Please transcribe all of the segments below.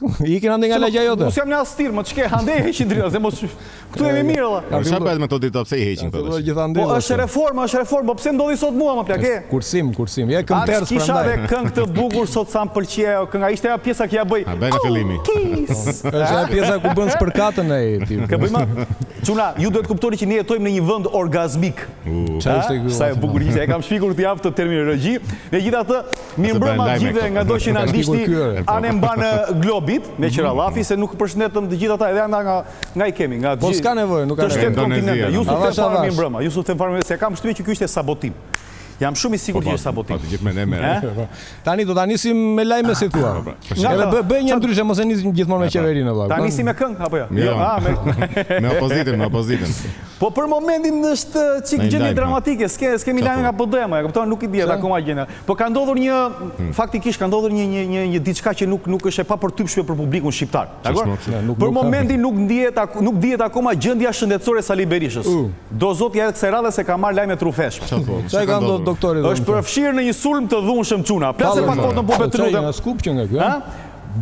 Ikën andej nga lagja jote. Mos jam në Astir, me ç'ke, andej i heqin dritat, se mos... Këtu jemi mirë, vëlla. Në shë bëhet me të drita, pse i heqin këtë dhe shë? Po, është reformë, është reformë, po pse ndodhi sot mua, mor plak? Kursim, kursim, ja këngë tërë prandaj. Atë kisha dhe këngë të bukur, sot sa më pëlqen ajo kënga, ishte ajo pjesa që ia bën. A bëj në fillimi. është ajo pjesa ku bën për katën e ti. Kë bëjma? Çuna, ju duhet të kuptoni që ne jetojmë në një vend orgazmik. Sa e bukur ishte, e kam shpikur këtë javë këtë terminologji. Megjithatë, Mirëmbrëma të gjithëve ngado që na ndiqni. Anembanë globit me qira llafi se nuk përshëndetëm të gjithë ata edhe ata nga nga i kemi nga po s'ka nevojë nuk ka nevojë të kontinentit. Jusuf të fal mirëmbrëma. Jusuf të fal se kam përshtypje që ky ishte sabotim. Jam shumë i sigurt po, që është sabotim. Po, po, gjithë me ne me. Po. Tani do ta nisim me lajme si thua. Po, Edhe bëj bëj një ndryshe, mos e nisim gjithmonë me qeverinë vëlla. Ta nisim me këngë apo jo? Jo, ah, me me opozitën, me opozitën. Po për momentin është çik gjendje dramatike, s'ke s'kemi lajme nga PD-ja, e kupton, nuk dihet akoma gjendja. Po ka ndodhur një, faktikisht ka ndodhur një një një një diçka që nuk nuk është e papërtypshme për publikun shqiptar. Dakor? Për momentin nuk ndihet nuk dihet akoma gjendja shëndetësore e Sali Berishës. Do zoti edhe kësaj radhe se ka marrë lajme të rrufeshme. Çfarë ka ndodhur doktorit? Është përfshirë në një sulm të dhunshëm çuna. Plase pak foton po pate të lutem. Çfarë skup që nga kjo?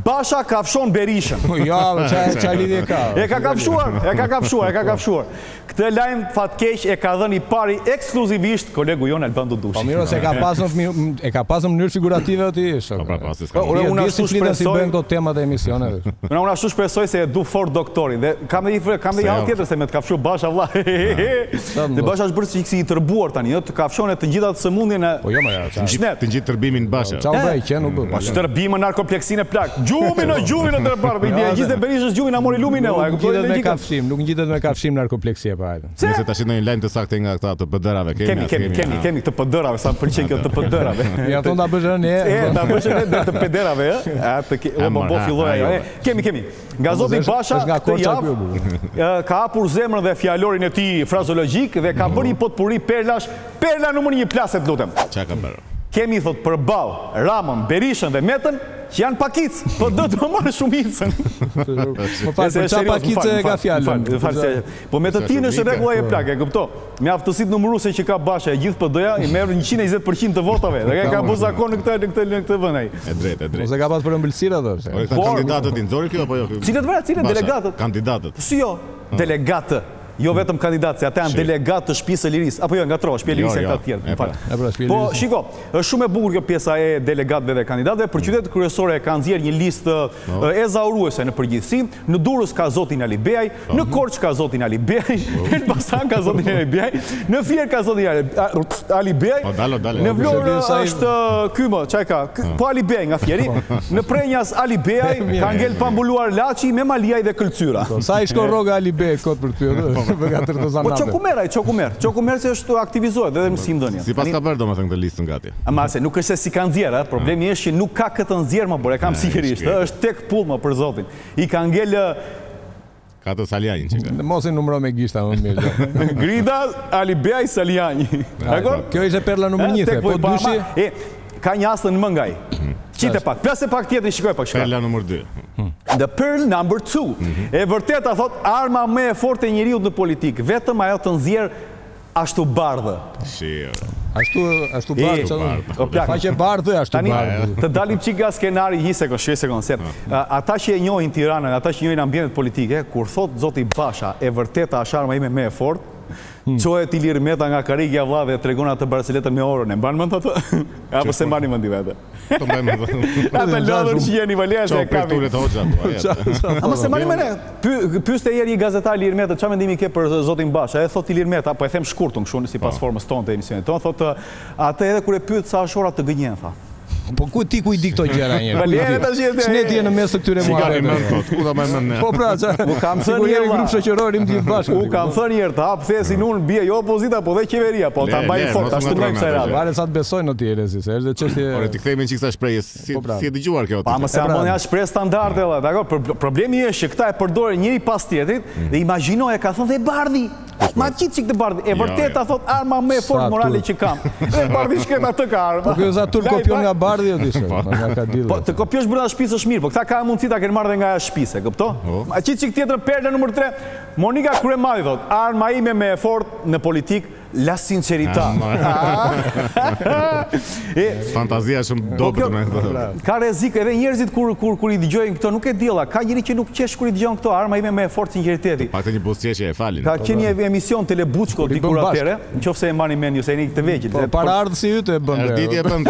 Basha kafshon Berishën. Po ja, çfarë lidhje, e ka? E ka kafshuar, e ka kafshuar, e ka kafshuar. Këtë lajm fatkeq e ka dhënë i pari ekskluzivisht kolegu jonë Alban Dudushi. Po mirë se e ka pasur në fmi- m- e ka pasur në mënyrë figurative o ti shok. Po, pra, po, se s'ka Po, ore, Ti e unë di ashtu si fliten, si shpresoj- bëhen këto temat e emisioneve. Unë unë ashtu shpresoj se e du fort doktorin dhe kam dhe një kam dhe Pse një hall jo? tjetër se me të kafshu Basha vlla. Dhe Basha është bërë si si i tërbuar tani, ë, të kafshon e të ngjit atë sëmundjen e Po jo më Gjmet. Të ngjit tërbimin Basha. Ça u bë, qen u bë. Mos tërbim më narkolepsinë e plak. Gjumin o gjumin e tërbuar dhe t'ia ngjitë Berishës gjumin na mori lumi ne vëlla. Nuk ngjitet me kafshim, nuk ngjitet me kafshim narkolepsia po hajde. Nëse tash ndonjë lajm të saktë nga këta të PD-rave kemi. Kemi, kemi, kemi të PD-rave, sa më pëlqen kjo të PD-rave. Ja thon ta bësh rënë. E ta bësh rënë të PD-rave, ë? A të ke, po po filloi ajo. Kemi, kemi. Ja zoti Basha këtë javë ka hapur zemrën dhe fjalorin e tij frazeologjik dhe ka bërë një potpuri perlash Perla numër një plase të lutem. Ça ka bërë? Kemi thotë përballë Ramën, Berishën dhe Metën që janë pakicë, por do të marr shumicën. Më fal, për çfarë pakice e ka fjalën? Po me të tijën është rregulla e plak, e kupto. Me aftësitë numëruese që ka Basha e gjithë PD-ja i merr njëqind e njëzet për qind të votave. Dhe ka bërë zakon në këtë në këtë në këtë vend ai. E drejtë, e drejtë. Ose ka pas për ëmbëlsirë atë është. Po kandidatët i nxori ky apo jo? Cilët bre, cilët delegatët? Kandidatët. Si jo? Delegatët. Jo vetëm kandidatë, se ata janë delegatë të Shpisë së Lirisë. Apo jo, nga tro, Shpia e Lirisë i ka të tjerë, më fal. Po, shiko, është shumë e bukur kjo pjesa e delegatëve dhe kandidatëve, për qytetet kryesore ka nxjerrë një listë ezauruese në përgjithësi, në Durrës ka Zotin Alibeaj, në Korçë ka Zotin Alibeaj, në Elbasan ka Zotin Alibeaj, Në Fier ka zoti Ali Ali Bej. Po dalo dalo. Në Vlorë është ky më, çaj ka. Po. po Ali Bej nga Fieri. Në Prrenjas Ali Bej ka ngel pa mbuluar Laçi me Memaliaj dhe Këlcyra. Po, sa i shkon rroga Ali Bej kot për ty atë. Po, për katër të zanatë. Po çoku merr ai, çoku merr. Çoku merr se është aktivizohet edhe në mësimdhënie. Si pas ka bërë domethënë këtë listën gati. Ama se nuk është se si ka nxjerr, ha, problemi është që nuk ka kë të nxjerrë më, por e kam sigurisht, është tek fundi për zotin. I ka ngel Ka Salianjin që ka. Mos i numëro me gishta më mirë. Grida, Alibeaj, Salianji. Dakord? Kjo ishte perla numër 1 the, po dyshi. E ka një asë në mëngë ai. Mhm. Qite pak, plase pak tjetrën ta shikoj pak. Perla numër 2. Mhm. The pearl number 2. Mhm. E vërteta thotë arma më e fortë e njeriut në politikë, vetëm ajo të nxjerr Ashtu bardhë. Shirë. Ashtu, ashtu bardhë, që do të faqe bardhë, ashtu bardhë. Tani, të dalim çikë nga skenari, një sekund, shtyje sekund, se ata që e njohin Tiranën, ata që njohin ambientet politike, kur thotë zoti Basha, e vërteta është arma ime më e fortë, hmm. çohet Ilir Meta nga karrigia vla dhe tregon atë barcaletën me orën, e mban mend atë? Apo s'e mbani mend dhe vetë? Të mbajmë dhe... A të lodhur që jeni vëllë është e kapi. Qo hoxha të vajet. Apo s'e mbani mend, pyeste njëri gazetar Ilir Metën, ça mendimi ke për zotin Basha? E thotë Ilir Meta, po e them shkurt kështu, sipas po. formës sonë të emisionit tonë, thotë atë edhe kur e pyet sa është ora të gënjen, tha. Po ku ti ku i di këto gjëra një? Valera tashi je ti. Ç'ne ti në mes të këtyre muhabeteve? Çfarë më thotë? Ku ta mbaj mend ne? Po pra, çfarë? U kam thënë një grup shoqëror rrimë bashkë. U kam thënë një herë të hap thesin unë bie jo opozita, po dhe qeveria, po ta mbaj fort, ashtu më kësaj radhe. Vale sa të besojnë në ti Se është dhe çështje. Por t'i kthehemi çik asaj shprehjes. Si po pra. si e dëgjuar kjo? Pa mos e pra. aman janë shprehje standarde valla. Dakord, por problemi është që këta e përdorin njëri pas tjetrit mm. dhe imagjino e ka thënë dhe Bardhi. Ma qit çik te Bardhi, e vërteta thotë arma më e fortë morale që kam. E Bardhi shqeto atë ka arma. Po kjo zakonisht kopjon nga Bardhi o dishe, po. nga ka dalë. Po të kopjosh brënda shpisë është mirë, po këta ka mundësi ta kenë marrë dhe nga jashtë shpisë, e kupton? Po. Ma qit çik këtë tjetrën perla numër 3, Monika Kryemadhi thotë, arma ime më e fortë në politikë, La sincerità. Fantazia është shumë po, dobët me këtë. Ka rrezik edhe njerëzit kur kur kur i dëgjojnë këto, nuk e di vlla. Ka njeri që nuk qesh kur i dëgjon këto, arma ime më e fortë sinqeriteti. Paktën një buzëqeshje e falin. Ka qenë një po, po. emision Telebuçkot dikur atëre, në qoftë se e mbani mend ju se jeni të vegjël. Po para Ardit si ju të bën. Arditi e bën.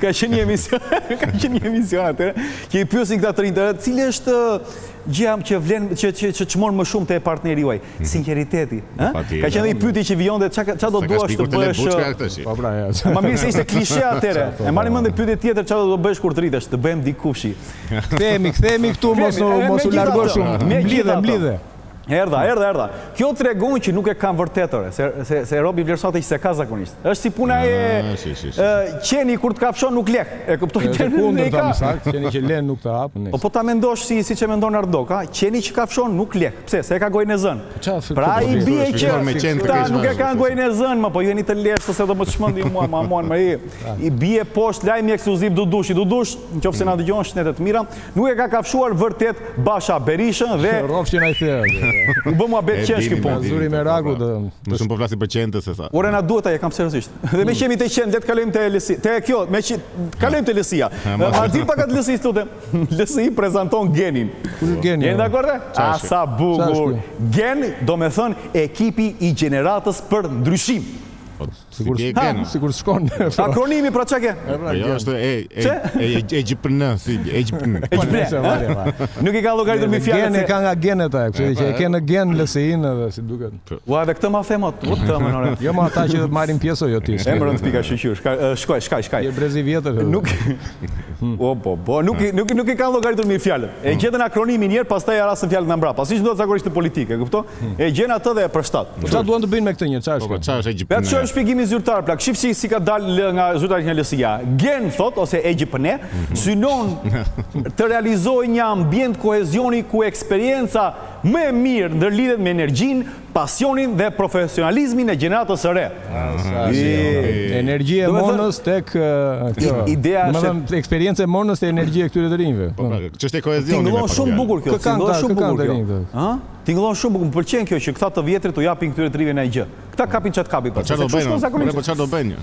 Ka qenë një emision, ka qenë një emision atëre, që i pyesin këta të rinjtë, cila është gjëja që vlen që që çmon më shumë te partneri juaj. Sinqeriteti, ha? Ka qenë një pyetje që vijonte çka çka do duash të bësh. Po pra, ja. Më mirë se ishte klishe atëre. E marrim mend pyetje tjetër çka do të bësh kur të rritesh, të bëhem dikushi. Kthehemi, kthehemi këtu mos u mos u largosh shumë. Mblidhe, mblidhe. Erdha, erdha, erdha. Kjo tregon që nuk e kanë vërtet ore, se se se robi vlerëson atë që s'e ka zakonisht. Është si puna e ah, qeni kur të kafshon nuk leh. E kuptoj të kundërta më saktë, qeni që leh nuk të hap. Po po ta mendosh si siç e mendon Ardoka, qeni që kafshon nuk leh. Pse, se e ka gojën e zënë. Pra i bie që këta nuk e kanë gojën e zënë, po ju jeni të leshtë, se do më të shmëndi mua, ma monë, më i. I bie poshtë lajmi ekskluziv Dudushi. Dudush, në qoftë se na dëgjon, shëndet e të mira, nuk e ka kafshuar vërtet Basha Berishën dhe... Rroftë që nga i thërë. U bë mua bet qesh kjo punë. Na zuri meraku dhe... Më shumë po flasim për qentë sesa. Ore na duhet, e kam seriozisht. Dhe meqë jemi te qentë, le të kalojmë te LSI. Te kjo, meqë... Kalojmë te LSI-ja. Ma dhim pak atë LSI, LSI prezanton Genin. Jeni dakord? A sa bukur. Gen domethënë ekipi i gjeneratës për ndryshim. Sigur shkon, sigur shkon. Akronimi pra çka ke? Po jo, është e e e e GPN, si e GPN. E GPN. Nuk e ka llogaritur mirë fjalën. Geni ka nga genet ajo, kështu që e ke në gen LSI-në dhe si duket. Ua edhe këtë ma the mua, me të vërtetë ore. Jo mo ata që marrin pjesë o jo ti. E më rëndë pika shqyqyr, shkaj, shkaj, shkaj. Je brez i vjetër. Nuk, o bo, bo, nuk, nuk, nuk i kanë llogaritur mirë fjalët. E gjetën akronimin njëherë, pastaj ia rrasën fjalët mbrapa. Siç ndodh zakonisht në politikë, kupton? E gjen atë dhe e përshtat. Po ça duan të bëjnë me këtë njëherë, ça është? Po, ça është EGJPN? Prit të shohim shpjegimin zyrtar, plak, shife si, si ka dalë nga, zyrtar nga LSI-ja. Gen, thotë, ose EGJPN, mhm. synon të realizojë një ambient kohezioni ku eksperienca Më e mirë ndërlidhet me energjinë, pasionin dhe profesionalizmin e gjeneratës së re. Energjia e Monës tek kjo. Ideja është domethënë eksperienca e Monës te energjia e këtyre të rinjve. Po, pra, çështje kohezioni. Tingëllon shumë bukur kjo. Tingëllon shumë bukur kjo. Ë? Tingëllon shumë bukur. Më pëlqen kjo që këta të vjetrit u japin këtyre të rinjve ndonjë gjë. Këta kapin ça të kapin. Po çfarë do bëjnë? Po çfarë do bëjnë?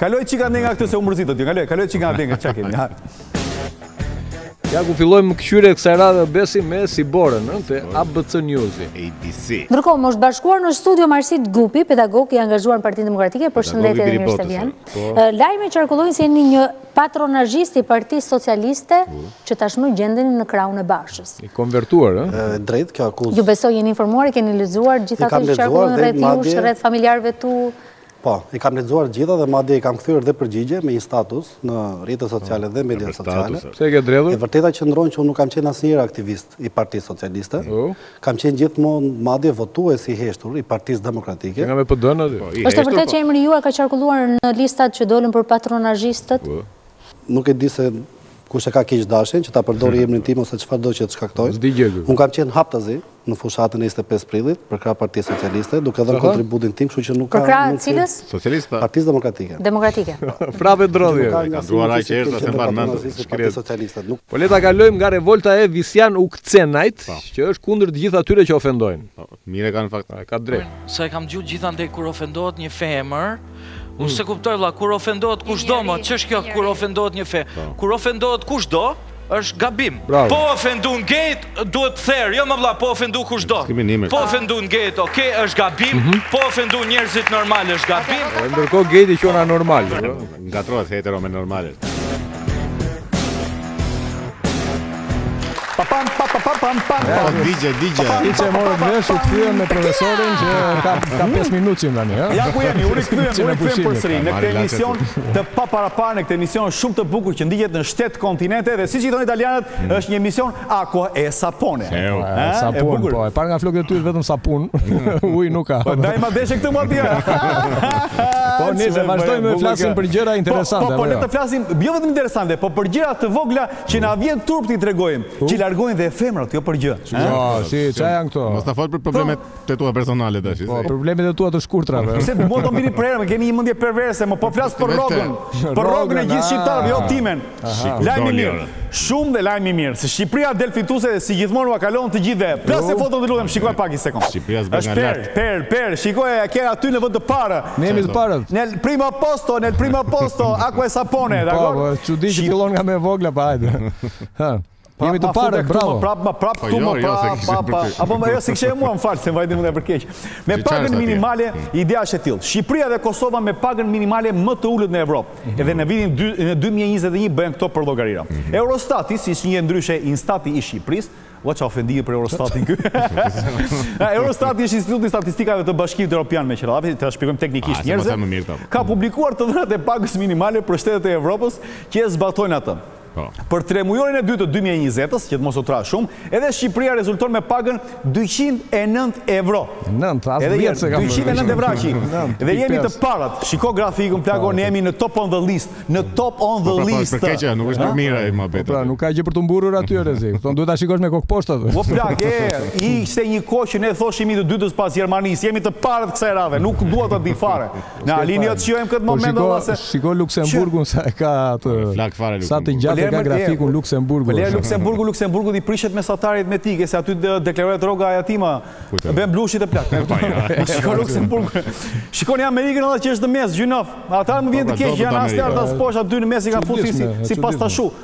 Kaloje çik andej nga këtë se u mërzitët ju, kaloje, kaloje çik andej nga ça kemi, ha. Ja ku fillojmë këqyre kësaj radhe dhe besim me si borën, te ABC News-i. ABC. Ndërkohë, më është bashkuar në studio Marsit Gupi, pedagog i angazhuar në Partinë Demokratike, përshëndetje dhe mirë se vjen. Po. Lajme qarkullojnë se jeni një patronazhist i Partisë Socialiste, po. që tashmë gjendeni në krahun e Bashës. I konvertuar, e? E drejtë kjo akuzë. Ju besoj, jeni informuar, keni lexuar, gjithë ato që qarkullojnë rreth jush, rreth familjarëve tuaj, Po, i kam lexuar gjitha dhe madje i kam kthyer dhe përgjigje me një status në rrjetet sociale dhe mediat sociale. Pse e ke dredhur? E vërteta qëndron që unë nuk kam qenë asnjëherë aktivist i Partisë Socialiste. Kam qenë gjithmonë madje votues i heshtur i Partisë Demokratike. Që nga me PD-në aty? Është e vërtetë që emri juaj ka qarkulluar në listat që dolën për patronazhistët? Nuk e di se kush e ka keqdashjen që ta përdorë emrin tim ose çfarëdo që të shkaktojë. Unë kam qenë haptazi në fushatën e njëzet e pesë prillit, përkrah Partisë Socialiste, duke dhënë kontributin tim, kështu që nuk ka... Përkrah cilës? Socialiste, tha. Partisë Demokratike. Demokratike. Prapë e drodhi. I vijnë duart aq erë sa të mban mend shkrihet socialiste. Po le ta kalojmë nga revolta e Visjan Ukcenajt, që është kundër të gjithë atyre që ofendojnë. Mirë e kanë fakt. Ka të drejtë. Se e kam dëgjuar gjithandej kur ofendohet një femër, Unë hmm. s'e kuptoj, vla, kur ofendohet kushdo, ma, që është kjo, kur ofendohet një fe? Po. Kur ofendohet kushdo, është gabim. Po ofenduan gejt, duhet të therë, jo mo vlla, po ofenduan kushdo. Po ofenduan gejt, oke, është gabim, mhm. po ofenduan njerëzit normal, është gabim. Ndërkohë gejt i qona normal, nga trojës hetero me normalit. Papam, papam, papam, papam. Ja, DJ, DJ. Siç e morët në vesh, u kthyem me profesorin që ka, ka 5 minuta që tani, ja? Ja ku jemi, u rikthyem, u rikthyem përsëri, në këtë emision të paparë parë, në këtë emision shumë të bukur që ndiqet në shtatë kontinente, dhe siç i thonë italianët, mm. është një emision Acqua e sapone. Ujë e sapun, po, e parë nga flokët e tu vetëm sapun, ujë nuk ka. Po, ndaj më deshe këtu mua ti. po, nese, vazhdojmë të flasim për gjëra po, interesante. Po, po, po, le jo? të flasim, jo vetëm interesante, po për gjëra të vogla që na vjen turp t'i tregojmë, që i largojnë dhe femrat, jo për gjë. Jo, si, ça janë këto? Mos na fol për problemet. E tua personale tash. Po, problemet e tua të shkurtra. Se të mund të mbini prerë, mo keni një mendje perverse, mo po flas për rrogën. Për rrogën e gjithë shqiptarëve, jo timen. Lajm i mirë. Shumë lajm i mirë. Se Shqipëria del fituese dhe si gjithmonë ua kalon të gjithëve. Plase foton të lutem, shikoje pak një sekond. Shqipëria s'bën nga lart. Per, per, per, shikoje ja ke aty në vend të parë. Ne jemi të parët. Nel primo posto, nel primo posto, acqua e sapone, dakor? Po, çudi që fillon nga më e vogla, pa hajde. Jemi të parë, bravo. Prap, ma prap, po këtu, jo, ma jo, prap, pa, pa. Apo, jo, si kështu mua, më fal, se më vajti mendja për keq. Me pagën minimale, mm. ideja është e tilë. Shqipëria dhe Kosova me pagën minimale më të ulët në Evropë. Mm-hmm. Edhe në vitin 2021 bëhen këto përllogaritje. Mm-hmm. Eurostati, siç njihet ndryshe INSTAT-i i Shqipërisë, Ua ça ofendimi për Eurostatin ky. Eurostati është instituti i statistikave të Bashkimit Europian me që ra, t'ua shpjegojmë teknikisht ah, njerëzve, ka publikuar të dhënat e pagës minimale për shtetet e Evropës që e zbatojnë atë. Për tremujorin e dytë të dy mijë e njëzetës, që të mos e trash shumë, edhe Shqipëria rezulton me pagën dyqind e nëntë evro. Edhe një herë, dyqind e nëntë evra, që. Dhe jemi të parët. Shiko grafikun, plako, ne jemi në top on the list. Në top on the list. Po pra, është për keq, nuk është për mirë ai muhabeti. Po pra, nuk ka gjë për t'u mburrur aty o Rezi. Kupton, duhet ta shikosh me kokë poshtë atë. O plak, e, ishte një kohë që ne thoshim jemi të dytët pas Gjermanisë, jemi të parët kësaj radhe, nuk dua ta di fare. Na lini jo të shijojmë këtë po moment valla se shiko Luksemburgun sa e ka atë. Flakë fare Luksemburg. Sa të gjatë ka grafikun Luksemburgu. Po le Luksemburgu Luksemburgut i prishet mesatarja me ty se aty deklarohet rroga e atima. Bën bullshit o plak. Po ja. Shiko Luksemburg. Shikoni Amerikën edhe që është në mes gjynah. Ata më vjen keq janë as lart as poshtë aty në mes i kanë futur si si pastashutë.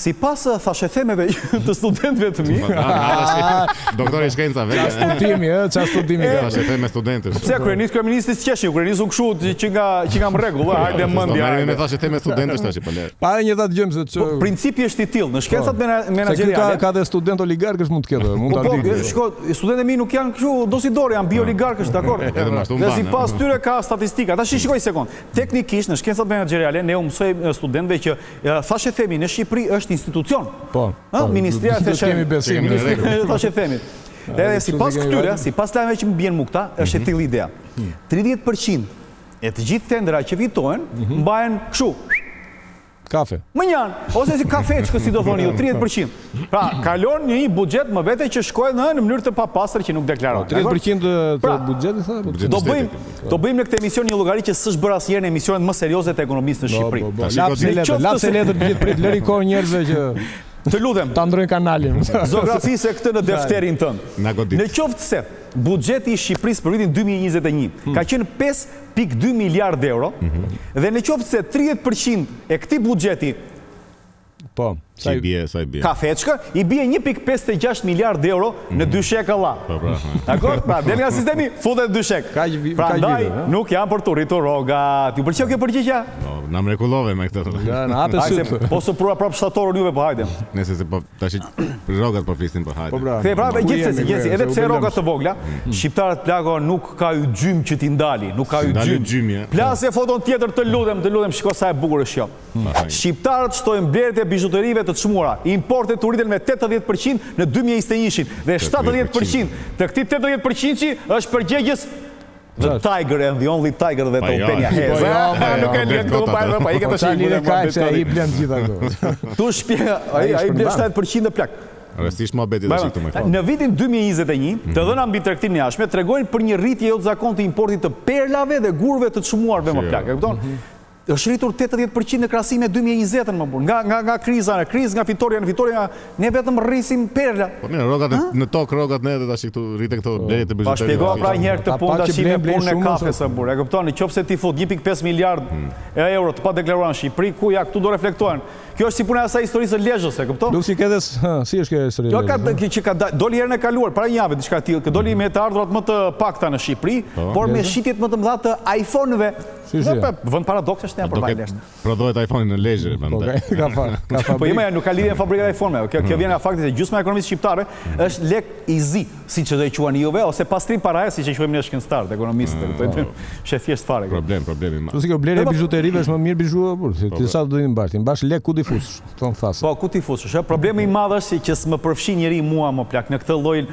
Sipas thashethemeve të studentëve të mi. Doktor i shkencave. Çfarë studimi, ë, çfarë studimi ka? Thashetheme studentësh. Pse kryemis kryeministri s'qeshi, kryemis u kshu që nga që nga në rregull, ë, hajde mendja. Po merremi me thashetheme studentësh tash po le. Pa një ta dëgjojmë se ça. Po, principi është i tillë, në shkencat po. menaxheriale. Ka ka dhe student oligarkësh mund të ketë, mund po, ta di. Po, shko, studentët e mi nuk janë kështu dosido, janë bij oligarkësh, dakord? Dhe sipas tyre ka statistika. Ta shikoj një sekond. Teknikisht në shkencat menaxheriale ne u mësojmë studentëve që Thashethemi në Shqipëri është institucion. Po, po, ministria e thashe... Kemi besim në rregull. Thashethemi. Edhe sipas këtyre, sipas lajmeve që më bien mu kta, është e mhm. tillë ideja. 30% mhm. e të gjithë tenderave që fitohen, mhm. mbahen kështu. Kafe. Mënjanë, ose si kafeçkë, si do thoni ju, 30%. Pra, kalon një buxhet më vete që shkon në në mënyrë të papastër që nuk deklaron. 30% të pra, buxhetit tha. Po do bëjmë do bëjmë në këtë emision një llogari që s'është bërë asnjëherë në emisionet më serioze të ekonomisë në Shqipëri. Laps e letër, laps e letër gjithë prit lëru kohë njerëzve që Të lutem. Ta ndrojnë kanalin. Zografise këtë në defterin tënd. Në qoftë se buxheti i Shqipërisë për vitin 2021 hmm. ka qenë 5.2 miliard euro mhm. dhe në qoftë se 30% e këtij buxheti Po, sa i bie, sa i bie. Kafeçkë, i bie 1.56 miliard euro në dyshek, Allah. Po, po. Dakord? Pra, del nga sistemi, futet dyshek. Kaq, prandaj nuk janë për t'u rritur rrogat. Të pëlqeu kjo përgjigjja? Po, na mrekullove me këtë. Ja, na hape sytë. Po së prua prapë shtatorën juve, po hajde. Nëse se po, tashi për rrogat po flasim, po hajde. Po, pra, Kthehu prapë, gjithsesi, gjithsesi, edhe pse rroga të vogla, mm. shqiptarët plako nuk ka hyxhym që t'i ndalë, nuk ka hyxhym. Plase foton tjetër të lutem, të lutem, shiko sa e bukur është kjo. Shqiptarët shtojnë blerjet e bizhuterive të çmuara. Importet u rritën me tetëdhjetë për qind në dy mijë e njëzet e njëshin dhe shtatëdhjetë për qind të këtij tetëdhjetë përqindëshi është përgjegjës The Tiger and the Only Tiger dhe të Penja Heza. Ja, nuk e lënë këtu pa edhe pa ikën tash. Tani kaq ai blen të gjitha këtu. Ta shpjegoj, ai ai blen 70% o plak. Rrëshqit muhabeti tash këtu më. Në vitin 2021, mhm. të dhëna mbi tregtinë e jashtme tregojnë për një rritje jo të zakontë të importit të perlave dhe gurëve të çmuar ve mo plak. E kupton? Mhm. Është rritur tetëdhjetë për qind në krahasim me dy mijë e njëzetën mo burrë. Nga nga nga kriza në krizë, nga fitorja në fitore, ne vetëm rrisim perla. Po mirë, rrogat në, në tokë rrogat në edhe tash këtu rriten këto po, blerje të bizhuterisë. Po shpjegova pra një herë këtë punë tash me punën e kafes o burrë. E kupton, në qoftë se ti fut 1.5 miliard hmm. e euro të padeklaruara në Shqipëri, ku ja këtu do reflektohen. Kjo është si puna e asaj historisë së Lezhës, e kupton? Nuk e di këtë, si është kjo histori. Kjo kaq, ka doli herën e kaluar, para një jave diçka e tillë, që doli hmm. me të ardhurat më të pakta në Shqipëri, po. por me shitjet më të mëdha të iPhone-ve. Dhe pra, vend paradoks është, janë për Lezhën. Prodhohet iPhone në Lezhë, prandaj. Po, ka fa, ka fa. Po, ima, nuk ka lidhje me fabrikat e iPhone, kjo, kjo mm. vjen nga fakti se gjysma e ekonomisë shqiptare, mm. është lek i zi, siç do e quani juve, ose pastrim paraje, siç e quajmë ne shkencëtarët e ekonomisë, kjo është e thjeshtë fare. Problem, problemi ma. Nëse kjo blerje e bizhuterive, është më mirë bizhu, o burrë, ti sa të dojnë bashkë, bashkë lek ku t'i fusësh, të në thasë. Po, ku t'i fusësh, problemi i madh është që s'më përfshin njeri mua mo plak, në këtë lojën,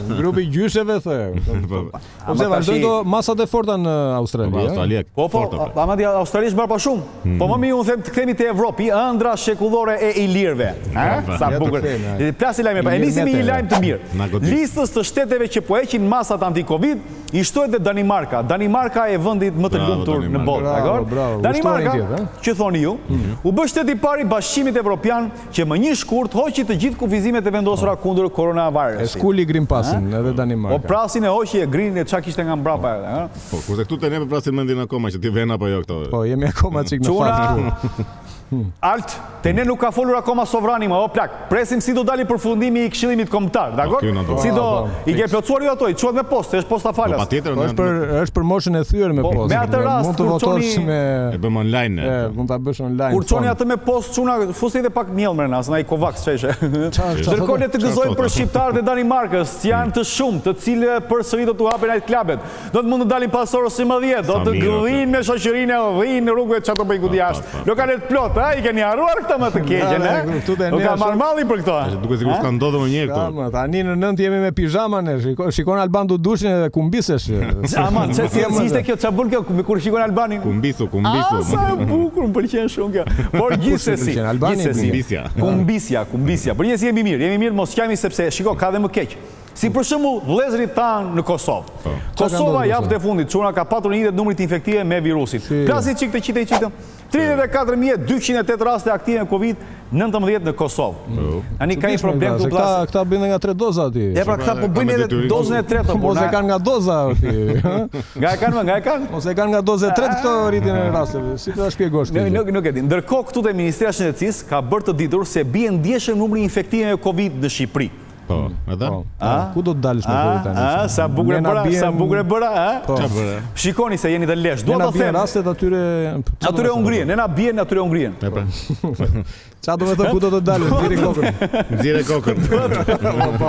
Grupi i gjysheve thua. Po, po. po pse vazhdojnë këto masat e forta në Australi? Po, Australi. Po, po, pa madje Australi është bërë pa shumë. Hmm. Po më mirë unë them të kthehemi te Evropa, ëndra shekullore e Ilirëve. Ha? Sa bukur. Plasi lajmi pa. Nisim me një lajm të mirë. Listës së shteteve që po heqin masat anti-Covid, i shtohet dhe Danimarka. Danimarka, e vendit më të lumtur në botë, dakord? Danimarka, që thoni ju, mhm. u bë shteti i parë i Bashkimit Evropian që më një shkurt hoqi të gjithë kufizimet e vendosura kundër koronavirusit. E shkuli green pass-in, edhe Danimarka. Po prasin e hoqi e grinin e ça kishte nga mbrapa edhe, ha? Po, kurse këtu te ne po vrasin mendin akoma që t'i vënë apo jo këto. Po, jemi akoma hmm. çik në fakt. Hmm. Alt, te ne nuk ka folur akoma sovrani mo, o plak. Presim si do dalë përfundimi i Këshillimit Kombëtar, po, dakord? Si do po, po, i ke plotësuar ju ato, i çuat me postë, është posta falas. Po patjetër, është për është për moshën e thyer me postë. Me atë rast mund të votosh me... e bëmë online. Mund ta bësh online. Kur çoni atë me postë Çuna, fusni dhe pak miell mrena, se nga ai Covax që ishe. Ndërkohë le të gëzojmë për shqiptarët e Danimarkës, që janë të shumë, të cilëve përsëri do t'u hapen nightclubet. Do të mund të dalin pas orës njëmbëdhjetë, do të gëdhijnë me shoqërinë e gdhinë në rrugëve çfarë do bëjnë ku di jashtë. Lokalet plot, a i keni harruar këto më të keqen, e? U ka marrë malli për këto. Duket sikur s'ka ndodhur më njëherë këtu. Tani në nëntë jemi me pijama ne, shikon Alban Dudushin edhe kumbisesh. Aman, ç'është kjo, ç'a bën kjo, kur shikon Alban Kumbisu, kumbisu. Ah, sa e bukur, më pëlqen shumë kjo. Por gjithsesi, gjithsesi. Kumbisja. Kumbisja, kumbisja. Por gjithsesi jemi mirë, jemi mirë, mos qajmë sepse shiko ka dhe më keq. Si për shembull vëllezërit tanë në Kosovë. Po. Kosova javët e fundit çuna ka patur një rritje të numrit të infektimeve me virusin. Plasi çik të qitë çitëm. 34208 raste aktive me Covid, 19 në Kosovë. Tani ka një problem këtu plak. Këta këta bëjnë nga tre doza aty. E pra këta po bëjnë edhe dozën e tretë. Ose e kanë nga doza aty. Nga e kanë më, nga e kanë? Ose e kanë nga doza e tretë këto rritjen e rasteve. Si ta shpjegosh ti? Nuk nuk e di. Ndërkohë këtu te Ministria e Shëndetësisë ka bërë të ditur se bie ndjeshëm numri i infektimeve Covid në Shqipëri. Po, edhe? Po, po. Ku do të dalësh me këto tani? Ëh, sa bukur e bëra, sa bukur e bëra, ëh? Po. Çfarë bëra? Shikoni se jeni të lesh. Dua ta them rastet atyre atyre u ngrihen, ne na bien atyre u ngrihen. Po. Ça do të thotë ku do të dalësh nxirre kokën? Nxirre kokën. Po, po.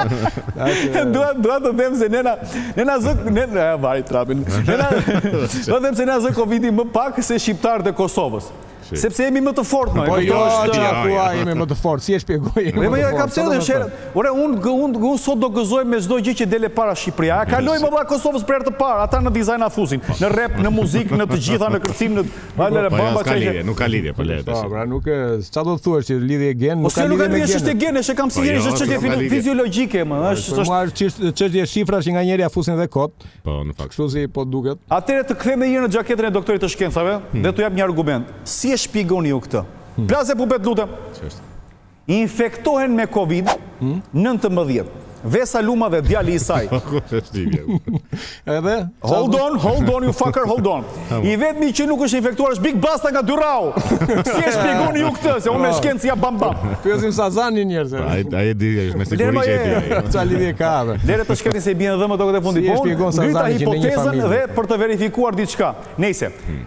Dua dua të them se ne na, ne na zë, ne na vaj trapin. Nena. Do të them se ne na zë Covidi më pak se shqiptarët e Kosovës. Sepse jemi më të fortë më. Po jo, ti ja thua jemi më të fortë, si e shpjegon? Po më ka pse është. Ore un un un sot do gëzoj me çdo gjë që del e para Shqipëria. Ja kaloj më valla Kosovës për herë të parë, ata në dizajn ia fusin, në rap, në muzikë, në të gjitha, në kërcim, në valle po, bamba çaj. Po, nuk ka lidhje, po le të. Po, pra nuk e çfarë do të thuash që lidhje gjeni, nuk ka lidhje. Po nuk ka lidhje çështje gjeni, është kam si po, jo, është çështje fiziologjike më, është është çështje shifrash që nganjëherë ia fusin dhe kot. Po, në fakt. Kështu si po duket. Atëherë të kthehem edhe një herë në xhaketën e doktorit të shkencave dhe t'u jap një argument. Si e shpjegoni ju këtë? Plase pupe të lutem. Ç'është? Infektohen me Covid 19. Vesa Luma dhe djali i saj. Edhe? Hold on, hold on, you fucker, hold on. I vetmi që nuk është infektuar është Big Basta nga Dyrrahu. Si e shpjegoni ju këtë se unë me shkencë jam bam bam. Pyesim Sazanin njerëz. Ai ai di është me siguri që e di. Ça lidhje ka atë? Lere të shkretin se i bien dhëmbët tokë të fundit. Si e po, shpjegon Sazani që në një familje. Dhe për të verifikuar diçka. Nëse hmm.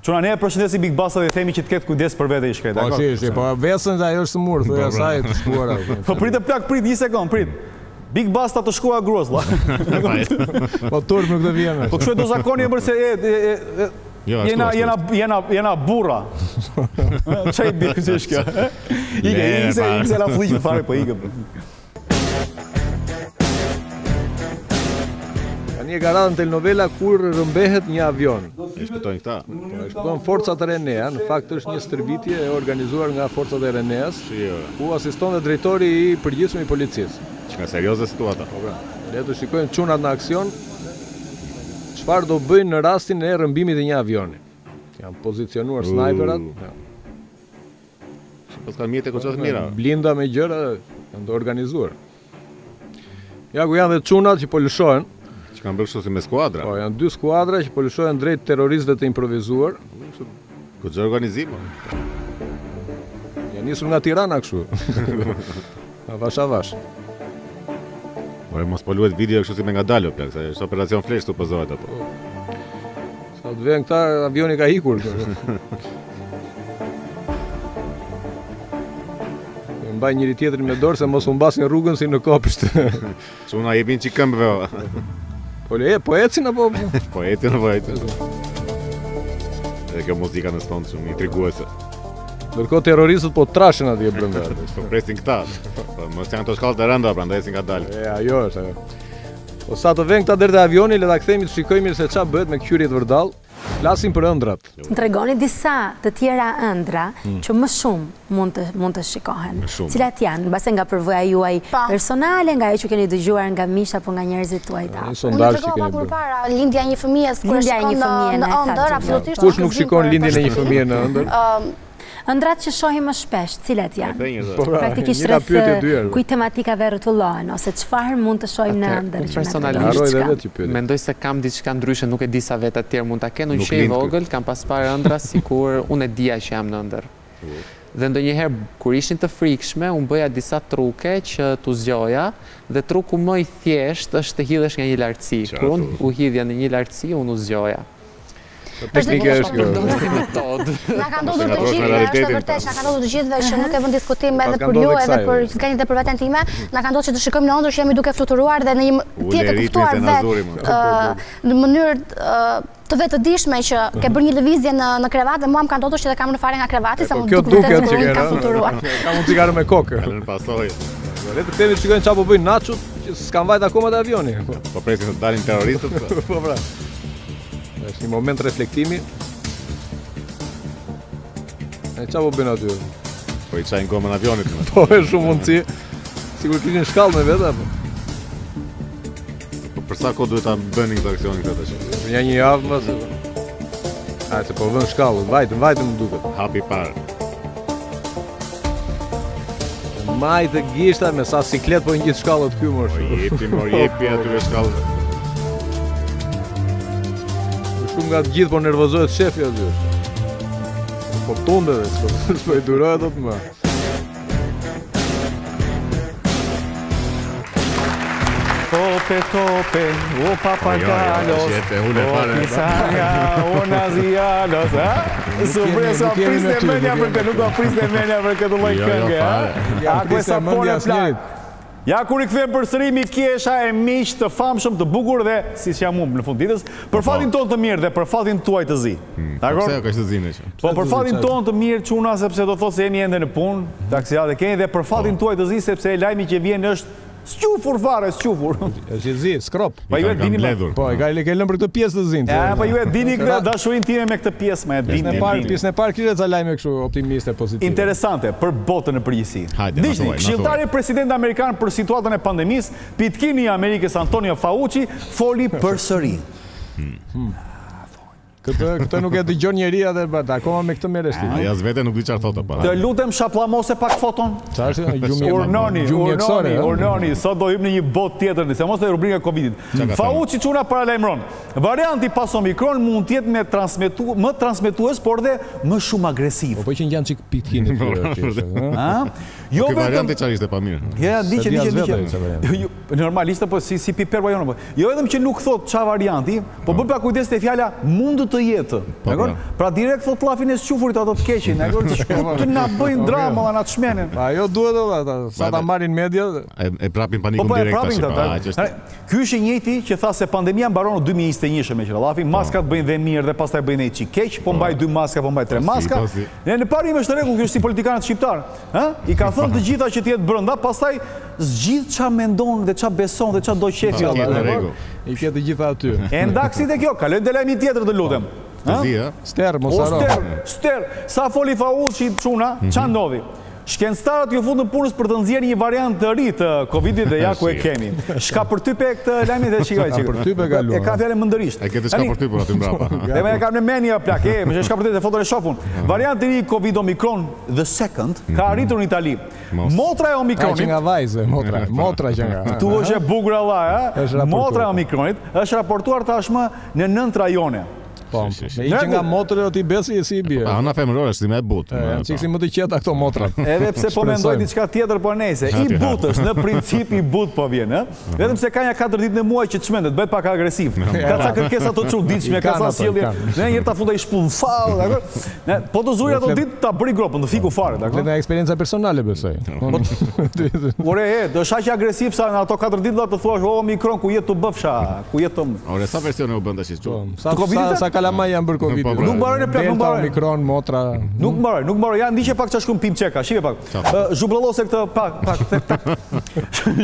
Çuna ne e përshëndesim Big Basta dhe themi që të ketë kujdes për vete i shkretë. Po, si, si, po, Vesën dhe ajo është sëmurë, thuja saj të shkuara. Po, pritë plak, pritë, një sekundë, pritë. Big Basta të shkuara gruas vlla. Po turp nuk të vjen. Po kshu e do zakoni më se e jo, jena jena jena jena burra. Çaj big kush kjo? I ke i se i se la fliq fare po ikë. Tani e ka rënë telenovela kur rëmbehet një avion. E shpëtojnë këta. Po e shpëtojnë forcat e Renea, në fakt është një stërvitje e organizuar nga forcat e Reneas. Ku asiston dhe drejtori i përgjithshëm i policisë. Qenka serioze situata. Po pra. Le të shikojmë çunat në aksion çfarë do bëjnë në rastin e rrëmbimit të një avioni. Janë pozicionuar snajperat. Ooh. Paska mjete goxha të mira. Blinda me gjëra janë të organizuar. Ja ku janë dhe çunat që po lëshohen. Që kanë bërë kështu si me skuadra. Po, janë dy skuadra që po lëshohen drejt terroristëve të improvizuar. Po çfarë organizim? Janë nisur nga Tirana kështu. avash avash. Ore mos po luhet video kështu si me ngadalë plak, se është operacion flesh supozohet apo. Sa të vijnë këta, avioni ka ikur. Mbajnë njëri tjetrin me dorë se mos humbasin rrugën si në kopsht. Çuna jepini çik këmbëve. Po le, po ecin apo po ecin apo ecin. Dhe kjo muzika në sfond shumë intriguese. Ndërkohë terroristët po trashin atje brenda. Po presin këta. Po mos janë ato shkallë të rënda, prandaj ecin ngadalë. E ajo është ajo. Po sa të vijnë këta deri te avioni, le ta kthejmë të shikojmë mirë se ça bëhet me këqyrjet vërdall. Flasim për ëndrrat. Më tregoni disa të tjera ëndrra hmm. që më shumë mund të mund të shikohen. Cilat janë? Mbase nga përvoja juaj personale, nga ajo që keni dëgjuar nga miq apo nga njerëzit tuaj ta. Një sondazh që kemi bërë. Para lindja e një fëmijës kur shikon në ëndërr, absolutisht. Kush nuk shikon lindjen e një fëmije në ëndërr? Ëndrrat që shohim më shpesh, cilat janë? Praktikisht rreth kujt tematikave rrotullohen ose çfarë mund të shohim në ëndërr? Unë personalisht mendoj se kam diçka ndryshe, nuk e di sa vetë të tjerë mund ta kenë, unë që i vogël kam pas parë ëndrra sikur unë e dija që jam në ëndërr. Dhe ndonjëherë kur ishin të frikshme, unë bëja disa truke që t'u zgjoja dhe truku më i thjeshtë është të hidhesh nga një lartësi. Kur unë u hidhja në një lartësi, unë u zgjoja. Është një gjë që do të thotë metod. Na ka ndodhur të gjithë, është e vërtetë, na ka ndodhur të gjithëve që nuk e vë në diskutim edhe për ju, edhe për zgjenë dhe për veten time. Na ka ndodhur që të shikojmë në ëndërr që jemi duke fluturuar dhe në një tjetër të kuptuar vetë. Në mënyrë të vetëdijshme që ke bërë një lëvizje në, në krevat dhe mua më ka ndodhur që të kem rënë fare nga krevati, sa po, më duket se po ka fluturuar. Ka mund të garë me kokë. Me pasoja. Le të kthehemi shikojmë çfarë po bëjnë në Astro, që s'kan vajt akoma te avioni. Po presin të dalin terroristët. Po pra. Është një moment reflektimi. E ça po bëjnë aty? Po i çajnë gomën avionit me. Po ka shumë mundësi. Sikur të kishin shkallë me vete, apo? Po për sa kohë duhet ta bënin këtë aksionin këtë të që? Një një javë më se... A, se po vënë shkallë, vajtë, vajtë më duket. Hapi parë. Majë të gishtave me sa siklet po i ngjit shkallët ky more. Shumë. Po jepi, mor, jepi aty me shkallët. Shumë nga të gjithë po nervozohet shefi aty. Po tundet, s'po e duron dot më. Tope, tope, o papagalo, o pisanga, o nazialo, ha? S'më pritet mendja për këtë, nuk më pritet mendja për këtë lloj kënge, ha? A ku e sa pole plakë? Ja kur rikthehemi përsëri, mikesha e miq të famshëm të bukur dhe siç ja u them në fund të ditës, për po, po. fatin tonë të mirë dhe për fatin tuaj të zi. Hmm, po pse ka këtë zinë çe? Po për fatin tonë të mirë çuna sepse do thotë se jemi ende në punë, mhm. Taksirat e keni dhe për fatin po. tuaj të zi sepse lajmi që vjen është Squfur fare, squfur. Është i zi, skrop. Po ju e dini më. Po e ka lënë për këtë pjesë të zinë. Ja, po ju e dini këtë dashurinë time me këtë pjesë më e dini. Më parë, pjesën e parë kishte ca lajme kështu optimiste, pozitive. Interesante për botën në përgjithësi. Dini, këshilltari i presidentit amerikan për situatën e pandemisë, Pitkini i Amerikës Antonio Fauci foli përsëri. Hmm. hmm. Këtë këtë nuk e dëgjon njeri atë plak akoma me këtë merresh ti. Ai as vetë nuk di çfarë thotë para. Të lutem shapllamose pak foton. Çfarë është ajo gjumi? Urnoni, urnoni, urnoni, sot do hym në një botë tjetër, nëse mos në rubrikën e Covidit. Fauci çuna paralajmëron. Varianti pas Omicron mund të jetë më transmetu, më transmetues, por dhe më shumë agresiv. Po po që ngjan çik Pitkinit tyre. Ëh? Jo vetëm. Varianti çfarë ishte pa mirë. Ja, diçë, diçë, diçë. Po normalisht po si si piper vajon apo. Jo vetëm që nuk thot ça varianti, po bën pa kujdes te fjala mund të jetë. Po, po. Pra direkt thot llafin e squfurit ato të keqin, e gjon të shkurt na bëjnë dramë dhe na çmenin. Po ajo duhet edhe ata, sa ta marrin media. E përhapin panikun po, po, direkt tash. Po përhapin këta. Ky është i njëjti që tha se pandemia mbaron në 2021 ne fjala llafi, maskat bëjnë dhe mirë dhe pastaj bëjnë një çik keq, po mbaj dy maska, po mbaj tre maska. Në në parim është rregull ky është si politikanët shqiptar, ë? I ka thënë të gjitha që të jetë brenda, pastaj Zgjidh ça mendon dhe ça beson dhe ça do qe kjo valla dakor. I ke të gjitha aty. E ndërkaq kjo, kalojmë te lajmi tjetër të lutem. Të zi ë. Ster mos haro. O ster, ster, sa foli Fauci çuna, ça ndodhi? Shkencëtarët iu futën punës për të nxjerrë një variant të ri të Covidit dhe ja ku e kemi. Shapërtype këtë lajmin dhe shikoje çik. Përtype ka luajtur. E ka fjalën mëndërisht. E ke të shapërtypur aty mbrapa. Dhe më e kam në mendje apo plak, e, më shapërtype foton e shofun. Varianti i ri Covid Omicron the second ka arritur në Itali. Motra e Omikronit. Ka që nga vajzë, motra. Motra që nga. Tu është e bukur vallahi, ha? Motra e Omikronit është raportuar tashmë në nëntë rajone. Po, me një nga motrat o ti Besi si i bie. Pa, ana femërore është si më e butë. E, një çik si më të qeta këto motrat. Edhe pse po mendoj diçka tjetër po nejse. I butë është, në princip i butë po vjen, ë. Vetëm se ka nja katër ditë në muaj që çmendet, bëhet pak agresiv. Ka ca kërkesa të çuditshme, ka ca sjellje. Ne një ta futa i shpull fal, dakor? Ne po të zuri ato ditë ta bëri gropën, të fiku fare, dakor? Vetëm eksperjenca personale besoj. Ore, e, do jesh aq agresiv sa në ato katër ditë do të thuash, "Omikron ku je të bëfsha, ku je të." Ore, sa versione u bën tash këtu? Po, sa sa sa kalamaj ka bërë Covid. Po, po, nuk mbarojnë plak, nuk mbarojnë. Omikron, motra. Nuk mbarojnë, nuk mbarojnë. Ja ndiqe pak ça shkrun, shif ça ka, shive pak. Zhubllose këtë pak, pak, thek, tak.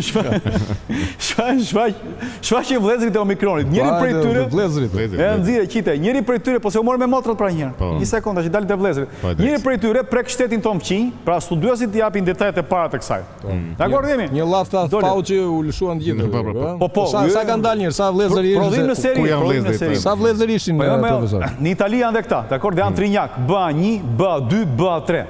Shfaq, shfaq, shfaq vëllezërit e omikronit. Njëri prej tyre... Vëllezërit, vëllezërit. E nëzire, qite, njëri prej tyre, po se u morë me motrat pra njëherë. Po. Një sekundë, që dal te vëllezërit. Po, njëri prej tyre prek shtetin tonë fqinj, pra studiuesit japin detajet e para të kësaj. Po. Dakord jemi? Një lafta thau që u lëshuan gjithë. Po, po, po. po, po sa, sa kanë dalë njëherë, sa vëllezër ishin? Prodhim në seri, prodhim në seri. Sa vëllezër ishin, jo, profesor? Në Itali janë dhe këta, dakord, janë mm. trinjakë, BA1, BA2, BA3.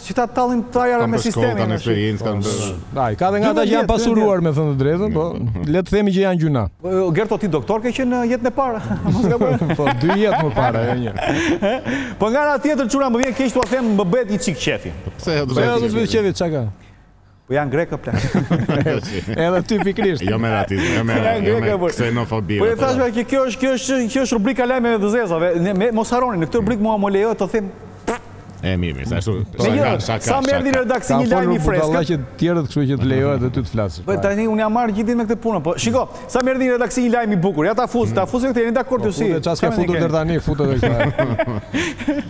Që ta tallin trapin me sistemin. Kanë eksperiencë, kanë bërë. Ai ka dhe nga ata që janë pasuruar me thënë të drejtën, po le të themi që janë gjuna. Gert o ti doktor ke qenë në jetën e parë. Mos ka bërë. Po dy jetë më parë e jo një. Po nga ana tjetër çuna më vjen keq t'ua them më bëhet një çik qefi. Pse do të bëhet qefi çka? Po janë grekë plako. Edhe ty pikërisht. Jo me racizëm, jo me, jo me po- ksenofobi. Po e thashë që kjo është kjo është kjo është rubrika e lajmeve të zezave. Ne mos harroni, në këtë rubrikë mua më lejo të them E mirë, mirë, sa ashtu. Po ja, jo, sa ka. Sa më erdhi në redaksi një lajm i freskët. Ka folur për të tjerët, kështu që të lejohet edhe ty të flasësh. Po tani unë jam marrë gjithë ditën me këtë punë, po shiko, Sa më erdhi në redaksi një lajm i bukur. Ja ta fus, ta fus këtë jeni dakord po ju si. Po çfarë ka futur deri tani, fute edhe këtë.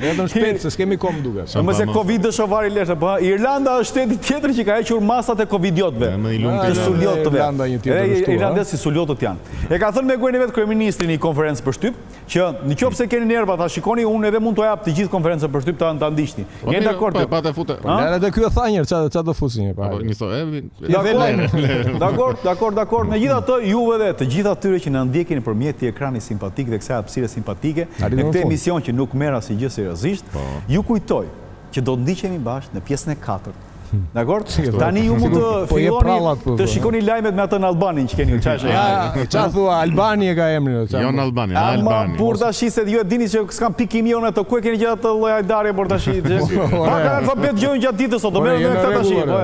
Vetëm shpejt se s'kemi kohë duket. Sa më se Covid is over lehtë, po Irlanda është shteti tjetër që ka hequr masat e Covidiotëve. Më ju lumtë ah, Suliotëve. Irlanda një tjetër është. Irlanda si Suliotët janë. E ka thënë me gojën e vet kryeministri në një konferencë për shtyp, që në qoftë se keni nerva ta shikoni unë edhe mund t'ua jap të gjithë konferencën për shtyp ta ta ndiqni. Po, Jeni mirë, dakord? po, ju? pa te fute. Po, Ha? lere se ky e tha njëherë, ça, ça do fusi një, pa. Apo një so, e, e, Dakord, lere. dakord, dakord, dakord. Megjithatë, juve dhe të gjithë atyre që na ndjekin përmjet këtij ekrani simpatik dhe kësaj hapësire simpatike, Arritëm në në këtë fund. emision që nuk merr asnjë gjë seriozisht, Po. ju kujtoj që do të ndiqemi bashkë në pjesën e katërt Dakor? Tani ju mund të po filloni të shikoni lajmet me atë në Albanin që keni çfarë. Ja, çfarë thua Albani e ka emrin atë. Jo në Albani, në Albani. Albani por tash se ju e dini se s'kam pikë kimie me ato ku e keni gjet atë lloj hajdarie por tash. Pa kanë alfabet gjojnë gjatë ditës sot, do merrem me këtë tash. Po.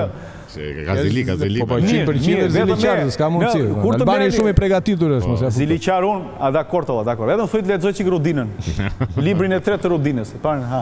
Se ka zili, ka zili. Po po 100% zili çfarë, s'ka mundësi. Albani është shumë i përgatitur është, mos e. Zili çfarë un, a dakord o, dakord. Vetëm thuaj të lexojë një çik Rudinën. Librin e tretë të Rudinës, pa ha.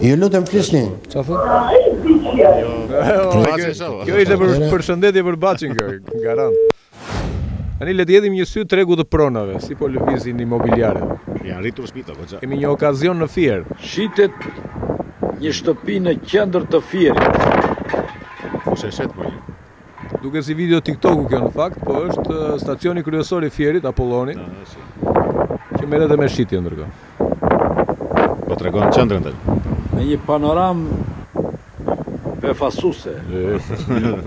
Ju lutem flisni. Çfarë thot? Kjo ishte përshëndetje për Baçin kjo, garant. Tani le të hedhim një sy tregut të pronave, si po lëvizin imobiliaret. Janë rritur shtëpitë goxha. Kemi një okazion në Fier. Shitet një shtëpi në qendër të Fierit. Kush e shet po? Duket si video TikTok-u kjo në fakt, po është stacioni kryesor i Fierit, Apolloni, që merret dhe me shitje ndërkohë. Po tregon qendrën tani. Në një panoramë befasuese.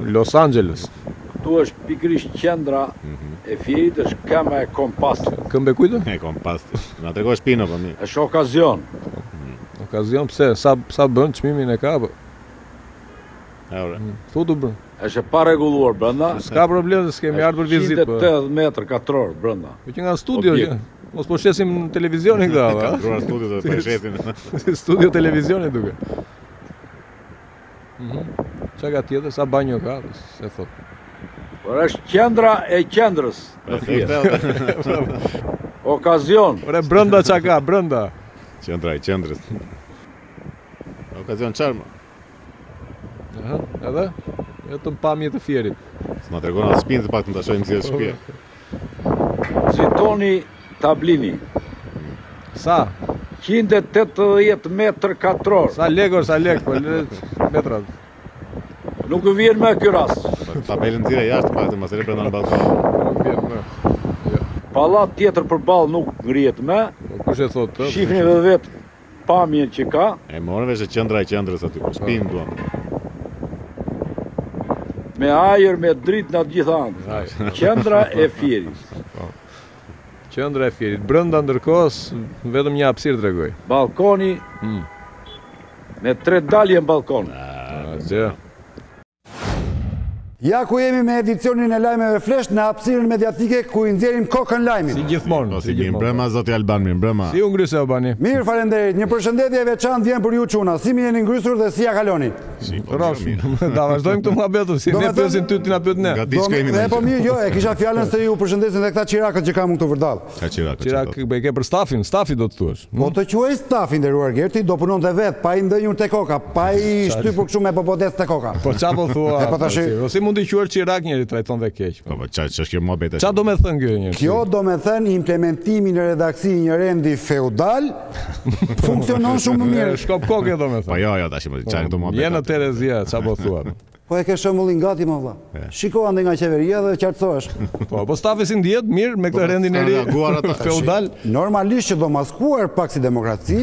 Los Angeles. Këtu është pikërisht qendra e Fierit, është këmbë e Kompastit. Këmbë e kujt? E Kompastit. Na trego shtëpinë po mi? Është okazion. Okazion pse? Sa sa bën, çmimin e ka apo? E ore, futu brënda. Është e parregulluar brënda. Po s'ka problem se s'kemi ardhur për vizitë. Është 180 metrë katrorë brënda. Po ça ka, studio qe, mos po shesin televizionin këta. Ka ndruar studio dhe po e shesin. Studio televizioni duket. Ça ka tjetër, sa banjo ka, s'e thotë. Por është qendra e qendrës në Fier. Okazion. Ore brënda ça ka, brënda. Qendra e qendrës. Okazion qarë më? Aha, edhe? Vetëm pamje të Fierit. S'na e tregon atë shpinë pak ta shohim ç'është shpie. Zitoni Tablini. Sa? 180 metër katror. Sa lekë sa lekë, po lëri metrat. Nuk u vjen më ky rast. Tabelën e tyre jashtë pak të masere për nën balkon. Nuk vjen më. Jo. Pallat tjetër përballë nuk ngrihet më. Po kush e thotë? Shihni edhe vetë Pamjen që ka. E morëm vesh se qendra e qendrës aty po shpinë duan të bëjnë. Me ajër me dritë nga të gjitha anët. Qendra e Fierit. Po. Qendra e Fierit. Brenda ndërkohë, s'vetëm një hapësirë tregoi. Ballkoni. Me tre dalje në ballkon. Ëh. Ja ku jemi me edicionin e lajmeve flesh në hapësirën mediatike ku i nxjerrim kokën lajmit. Si gjithmonë, po, si gjithmonë. Mbrëma zoti Alban, mirë mbrëma. Si u ngryse Albani? Mirë, faleminderit. Një përshëndetje e veçantë vjen për ju çuna. Si më jeni ngrysur dhe si ja kaloni? Si po, rrofsh. Ta vazhdojmë këtë muhabetin, si ne pyesim ty ti na pyet ne. Gati çka jemi ne. Po mirë, jo, e kisha fjalën se ju përshëndesin dhe këta çirakët që kam këtu vërdallë. Ça çirak, ça çirak. Çirak, e ke për stafin, stafi do të thuash. Po t'i quaja staf, i nderuar Gerti, do punonte vetë, pa i ndënjur te koka, pa i shtypur kështu me po-po-des te koka. Po ça po thua, po tashi. Po si mund t'i quash çirak njeri, i trajton dhe keq. Po po ça, ç'është ky muhabet e ça. Ça do me thënë kjo njeri? Kjo do me thënë implementimi në redaksi i një rendi feudal, funksionon shumë më mirë. Shkop koke do me thënë. Po jo, jo, tashi, ça këto muhabete. Je në terezi, ça po thua. Po e ke shembullin gati mor vlla. Shiko andej nga qeveria dhe qartësohesh. Po, po stafi si ndihet, mirë, me këtë po, rendin e ri feudal. Normalisht që do maskuar pak si demokraci,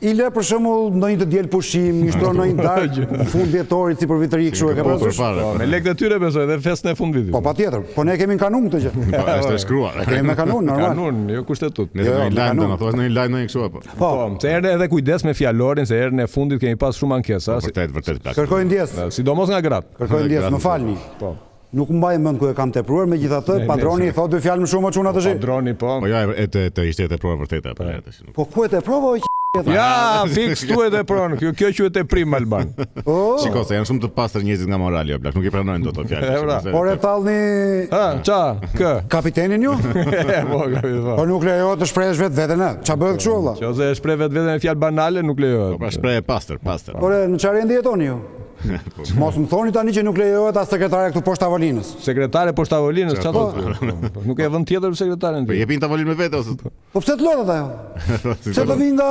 i lë për shembull ndonjë të diel pushim, i shtron ndonjë darkë në fund vjetorit si për Vit të Ri kështu e ke pasur. Po, me lekë të tyre besoj edhe festën e fundvitit. Po patjetër, po ne e kemi në kanun këtë gjë. Po, është e shkruar. E kemi në kanun normal. Kanun, jo kushtetutë. Ndonjë lajm do na thuash, ndonjë lajm ndonjë kështu apo. Po, mirë se erdhe edhe kujdes me fjalorin se herën e fundit kemi pas shumë ankesa. Po, vërtet, vërtet pak. Kërkoj ndjesë. Sidomos nga gratë. Kërkoj ndjesë, më falni. Po. Nuk mbaj mend ku e kam tepruar, megjithatë padroni i thotë dy fjalë më shumë më çuna tashi. Padroni po. Po ja e të ishte e tepruar vërtet apo po. ja tash. Po ku e teprova o Ja, fiks këtu e tepron. Kjo kjo quhet teprim Alban. Oh. Shiko se janë shumë të pastër njerëzit nga morali o plak, nuk i pranojnë dot ato fjalë. E, pra. Shiko, se- Po thërrisni Ha, ça, kë? kapitenin ju? E, po, kapitenin, po. Po nuk lejohet të shprehësh vetveten, a? Ça bëhet kështu valla? Që ose e shpreh vetveten me fjalë banale nuk Po pra lejohet. shpreh e pastër, pastër. Por e, në çfarë rendi jetoni ju? Po. Mos më thoni tani që nuk lejohet as sekretare këtu poshtë tavolinës. Sekretare poshtë tavolinës, ça Po. thotë? Po, po, Nuk e vënë tjetër sekretaren Po ti. jepin tavolinë me vete ose Po pse të lodhet ajo? Pse do vi nga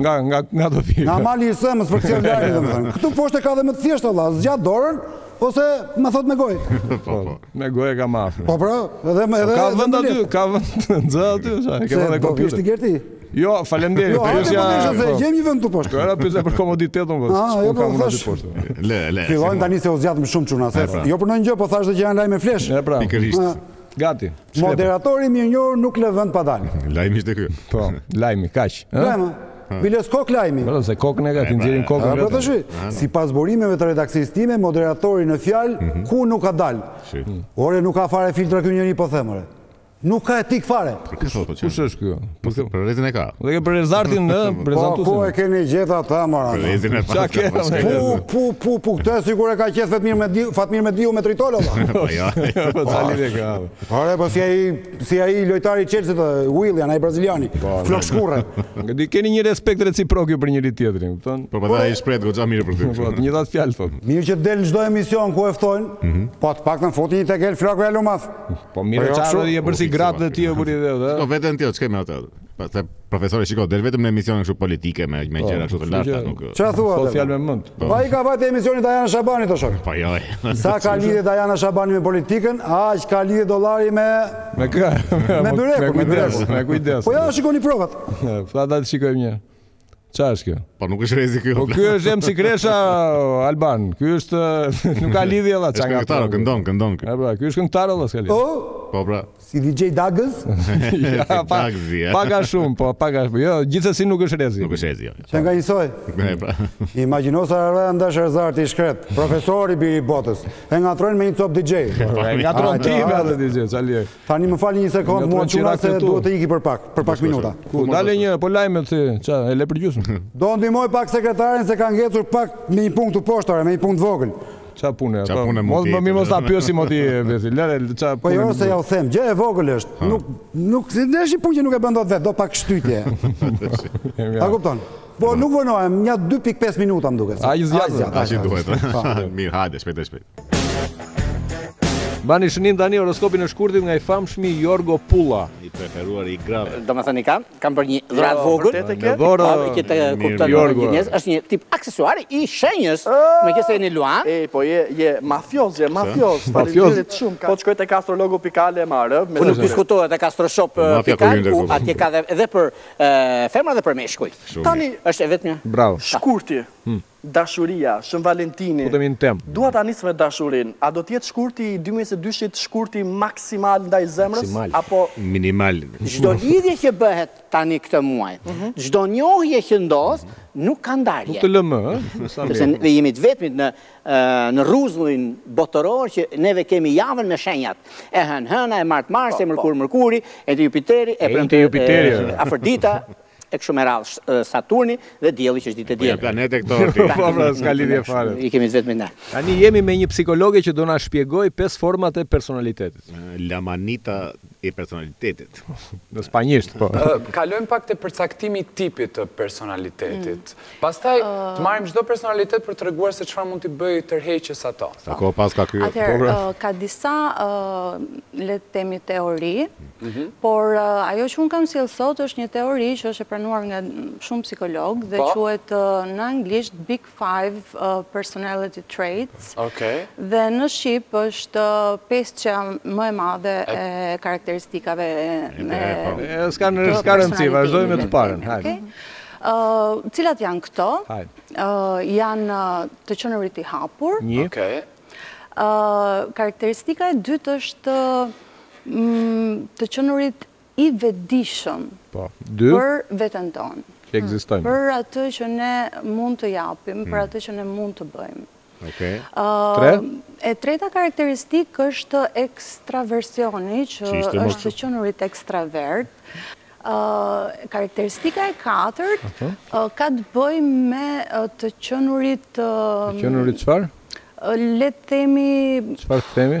nga nga nga do vi? Nga mali i së ëmës për këtë lajm domethënë. Këtu poshtë ka dhe më të thjeshtë valla, zgjat dorën ose ma thotë me gojë. Po, po, po. Me gojë pa maf. Po pra, edhe po, edhe ka vend aty, ka vend, nxë aty, sa e ke vënë po, kompjuter. Ishte Gerti. Jo, faleminderit. Jo, hajde po të se gjem një vend këtu poshtë. E bëra pyetjen për komoditetin vë. Ah, jo po thash. Le, le. Fillojmë tani se u zgjat më shumë çuna, se jo për ndonjë gjë, po thashë që janë lajme flesh. Pikërisht. Gati. Shkrepe. Moderatori mirënjohur nuk lë vend pa dalë. Lajmi ishte ky. Po, lajmi, kaq. Lajma. Biles kokë lajmi. Po, se kokën e ka, ti pra, nxjerrin kokën. Pra tash, sipas burimeve të redaksisë time, moderatori në fjalë mhm. ku nuk ka dalë. Ore nuk ka fare filtra ky njeri po them ore. Nuk ka etikë fare. Për kë thotë po çfarë? Kush është ky? Po se për Rezin e ka. Dhe ke për Rezartin në po, prezantuesin. Po ku e keni gjetë atë more? Për Rezin e ka. Çka ke? Po po po po këtë sikur e ka qenë Fatmir Mediu, Fatmir Mediu me tritol. Po ja. Po tani le ka. Ore po si ai si ai lojtari i Chelseat Willian ai braziliani. Po, flokëshkurrë. Ngaqë keni një respekt reciprok ju për njëri tjetrin, kupton? Po pastaj ai shprehet goxha mirë për ty. Po një dhjetë fjalë thotë. Mirë që del në çdo emision ku e ftojnë. Mhm. Po të paktën futi një llastik flokëve, Real Madrid. Po mirë, po çfarë do bëjë si gratë të tjerë kur i dhe, ëh? Po veten ti, ça ke me atë? Po the profesori shiko, del vetëm në emisione kështu politike me me po, gjëra kështu të larta, nuk. Çfarë thua? Po fjalë me mend. Po ai ka vajt te emisioni i Dajana Shabanit o shok. Po jo. Sa ka lidhje Dajana Shabani me politikën, aq ka lidhje dollari me me kë? Me byrekun, me kujdes, me kujdes. Po ja shikoni provat. Pa ta shikojmë një. Ça është kjo? Po nuk është Rezi kjo. Po ky është MC Kresha Alban. Ky është nuk ka lidhje valla, ça, ngja. Është këngëtar, këndon, këndon ky. Po, ky është këngëtar valla s'ka lidhje. Oh! Po pra. Si DJ Dagës? ja, pa, paga shumë, po paga shumë. Jo, gjithsesi nuk është Rezi. Nuk është Rezi. Jo. Çka, ngjan njësoj? Po pra. Imagjino sa rëndë është Rezarti i shkretë, profesor i biri i botës. E ngatërrojnë me një top DJ. Po, e ngatërron ti me atë DJ, çali. Tani më falni një sekond, mua çuna seç duhet të iki për pak, për pak minuta. Po dale një, po dale mo ti, ça, e le për gjysmë. Do ndihmoj pak sekretarin se ka ngecur pak me një punë këtu poshtare, me një punë të vogël. Ça punë, ça punë mo ti. Mo mos ta pyesim ti, Besi. Lëre, ça punë. Po jo se ja u them, gjë e vogël është. Nuk nuk është një punë që nuk e bën dot vetë, do pak shtytje. Ta kupton. Po nuk vonohem, një 2.5 minuta më duket. Aq zgjat. Aq zgjat. duhet. Mirë, hajde, shpejt e shpejt. Mbani shënim tani horoskopin e shkurtit nga i famshmi Jorgo Pulla, i preferuar i grave. Domethënë i kam, kam për një jo, dhuratë të vogël. Vërtet e ke? Dorë. Po, i ke të kupton Jorgo. Është një tip aksesori i shenjës, ah! meqë je një Luan. Ej, po je je mafioz, je mafioz. Faleminderit shumë. Po shkoj tek astrologu Pikale e marr, nuk diskutohet tek astroshop Pikale, atje ka edhe për Femra dhe për meshkuj. Tani është e vetmja. Bravo. Shkurti. Hmm. Dashuria, Shën Valentini. Futemi në temë. Dua ta nis me dashurinë. A do të jetë shkurti i 2022-shit shkurti maksimal i ndarjes së zemrës maksimal. apo minimal? Çdo lidhje që bëhet tani këtë muaj, mhm. çdo njohje që ndodh, nuk ka ndarje. Nuk të lënë, ëh. Sepse ne jemi të vetmit në në rruzullin botëror që neve kemi javën me shenjat e hënë hëna e martë marsi e mërkurë mërkuri e enjte jupiteri e premte afërdita e kështu me radhë saturni dhe dielli që është ditë e diel planete këto po pra s'ka lidhje fare i kemi vetëm ne tani jemi me një psikologe që do na shpjegojë pesë format e personalitetit lamanita e personalitetit në spanjisht po kalojmë pak te përcaktimi i tipit të personalitetit Pastaj, të marrim çdo personalitet për të treguar se çfarë mund t'i bëjë tërheqës ato. Sa kohë pas ka kjo program? Ka disa, le të themi teori, mhm. por ajo që unë kam sjellë sot është një teori që është e pranuar nga shumë psikologë dhe po. quhet në anglisht Big Five Personality Traits dhe në Shqip është pesëshja më e madhe e karakteristikave të po. personalitetit. S'ka rëndësi, vazhdojmë me të parën. Cilat janë këto? Janë të qenurit i hapur. Një. Karakteristika e dytë është të qenurit i vetëdijshëm. Po. Dy. Për veten tonë. Që ekzistojmë. Për atë që ne mund të japim, për atë që ne mund të bëjmë. Okej. Tre? E treta karakteristikë është ekstraversioni, që është të qenurit ekstravert. Karakteristika e katërt ka të bëjë me të qenurit... Të qenurit çfarë? Le të themi... Çfarë të themi?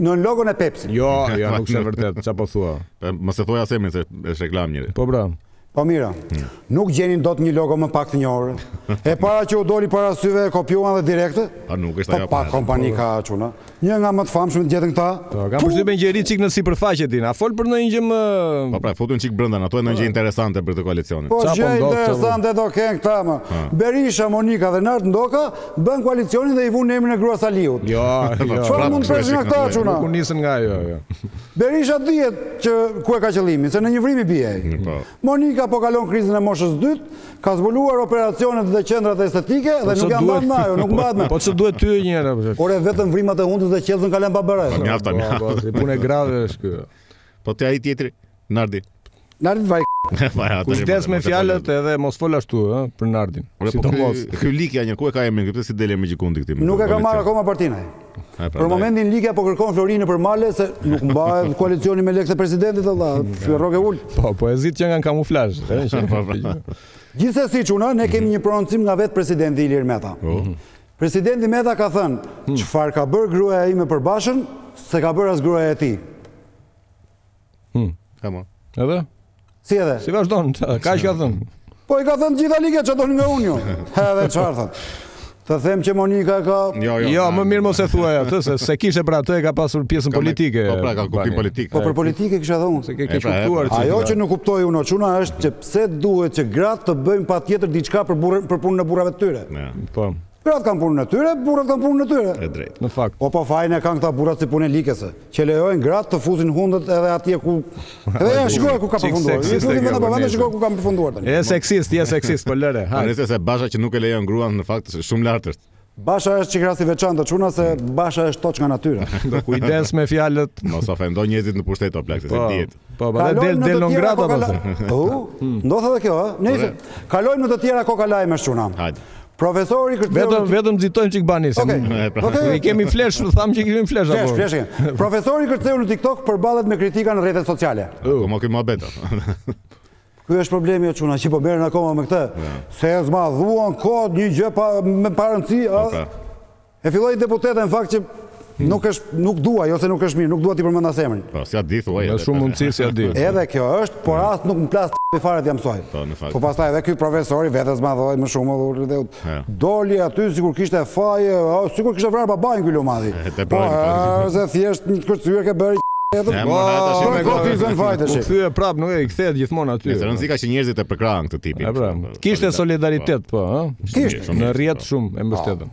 Në logon e Pepsi. Jo, jo, nuk është e vërtetë. Çfarë po thua? Po, mos e thuaj as emrin se është reklamë njeri. Po bra. Po mirë. Hmm. Nuk gjenin dot një logo më pak të njohur. E para që u doli para syve e kopjuan dhe direkt. Po nuk është po, ajo. Pak kompani ka çuna. Një nga më të famshmet gjetën këta. Po, kam përshtypjen që rri çik në sipërfaqe din. A fol për ndonjë gjë më Po pra, futun çik brenda, ato janë ndonjë gjë po. interesante për koalicionin. Po, gjë interesante do kenë këta më. Berisha, Monika dhe Nard Ndoka Bënë koalicionin dhe i vunë emrin e gruas së Aliut. Jo, jo. Çfarë mund të presësh nga këta çuna? Nuk u nisën nga ajo, jo. Berisha dihet që ku e ka qëllimin, se në një vrimë i bie ai. Po. Monika po kalon krizën e moshës së dytë, ka zbuluar operacionet dhe qendrat estetike dhe po nuk mbahet më ajo, nuk mbahet më. Po ç'të duhet ty një herë? Po Ore vetëm vrimat e hundës dhe qelzën ka lënë pa bërë. Po mjaft, mjaft. Punë e grave është kjo. Po te ai tjetri Nardi. Nardi vaj. Kujdes me fjalët edhe mos fol ashtu, ë, për Nardin. Ore, sidomos. Ky Likja një ku e ka emrin, këtë s'i del emri gjëkundi këtij. Nuk e ka marrë akoma partinë ai. Për momentin Likja po kërkon flori nëpër male se nuk mbahet koalicioni me lekë të presidentit valla, rrogë e ulët. Po, po e zit që nga kamuflazh, ë, që po. Gjithsesi çuna, ne kemi një prononcim nga vetë presidenti Ilir Meta. Oh. Presidenti Meta ka thënë, hmm. çfarë ka bërë gruaja ime për Bashën, s'e ka bërë as gruaja e tij. Hmm. E mo. Edhe? Si edhe? Si vazhdon, kaq ka thënë? Po i ka thënë të gjitha Likja ça doni nga unë ju. Edhe çfarë thënë? Të them që Monika ka Jo, jo. Jo, më mirë mos e thuaj atë se s'e kishte për atë e ka pasur pjesën politike. Po pra, ka kuptim politik. Po për politikë kisha dhe unë. S'e ke ke pra, kuptuar. Pra. Ajo që nuk kuptoj unë çuna është që pse duhet që gratë të bëjnë patjetër diçka për burrë për punën e burrave të tyre. Po. Gratë kanë punën e tyre, burrat kanë punën e tyre. E drejtë. Në fakt. Po po fajin e kanë këta burrat si puna e Likes, që lejojnë gratë të fusin hundët edhe atje ku edhe ja shiko ku ka përfunduar. Ju futin vetëm pa vend e shiko ku kanë përfunduar tani. Je seksist, je seksist, po lëre. Ha. Nejse se Basha që nuk e lejon gruan në fakt shumë lart është. Basha është çik rast i veçantë çuna se Basha është toç nga natyra. Do kujdes me fjalët. Mos ofendo njerëzit në pushtet o plak, se po. dihet. Po, po, del del në grada pas. Po. Ndodh edhe kjo, ëh. Nejse kalojmë në të tjera kokëlajme çuna. Hajde. Profesori kërceu vetëm vetëm nxitojmë çik Bani se ne kemi flash, thamë që kemi flash apo. Flash, flash. Profesori kërceu në TikTok përballet me kritika në rrjetet sociale. Po, më kë më beta. Ky është problemi o çuna, që po merren akoma me këtë. Se e zmadhuan kot një gjë pa rëndësi, ëh. E filloi deputetja në fakt që hmm. nuk është nuk dua, jo se nuk është mirë, nuk dua t'i përmend as emrin. Po, s'ia di thuaj. Më shumë mundësi s'ia di. Edhe kjo është, por hmm. as nuk më plas fare t'ia mësoj. Po, në fakt. Po pastaj edhe ky profesori vetë e zmadhoi më shumë vur dhe doli aty sikur kishte faj, sikur kishte vrarë babain ky lumadhi. Po, se thjesht një kërcyer ke bërë Edhe më po, ata po, shumë gati po, zën fajtë shi. Kthye prap, nuk e kthehet gjithmonë aty. Nejse rëndësi ka që njerëzit e përkrahën këtë tipin. Pra, kishte solidaritet po, ëh. Kishte në rrjet shumë e mbështetën.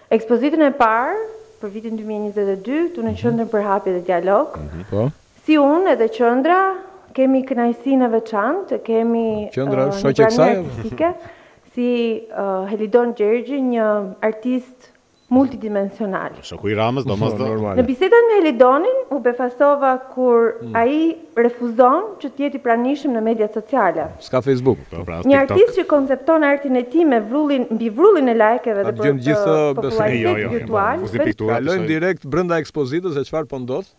Ekspozitën e parë për vitin dy mijë e njëzet e dy këtu në Qendrën për Hapje dhe Dialog. Po. Si unë edhe Qendra kemi kënaqësinë e veçantë të kemi Qendra është shoqja e saj një artist si Helidon Gjergji, një artist multidimensional. Shoku i Ramës, domosdoshmë. Në bisedat me Helidonin u befasova kur ai Refuzon që të jetë i pranishëm në mediat sociale. S'ka Facebook, pra as TikTok. Një artist që koncepton artin e tij me vrullin mbi vrullin e like-eve dhe për popullaritet virtual, jo. Kalojmë direkt brenda ekspozitës se çfarë po ndodh.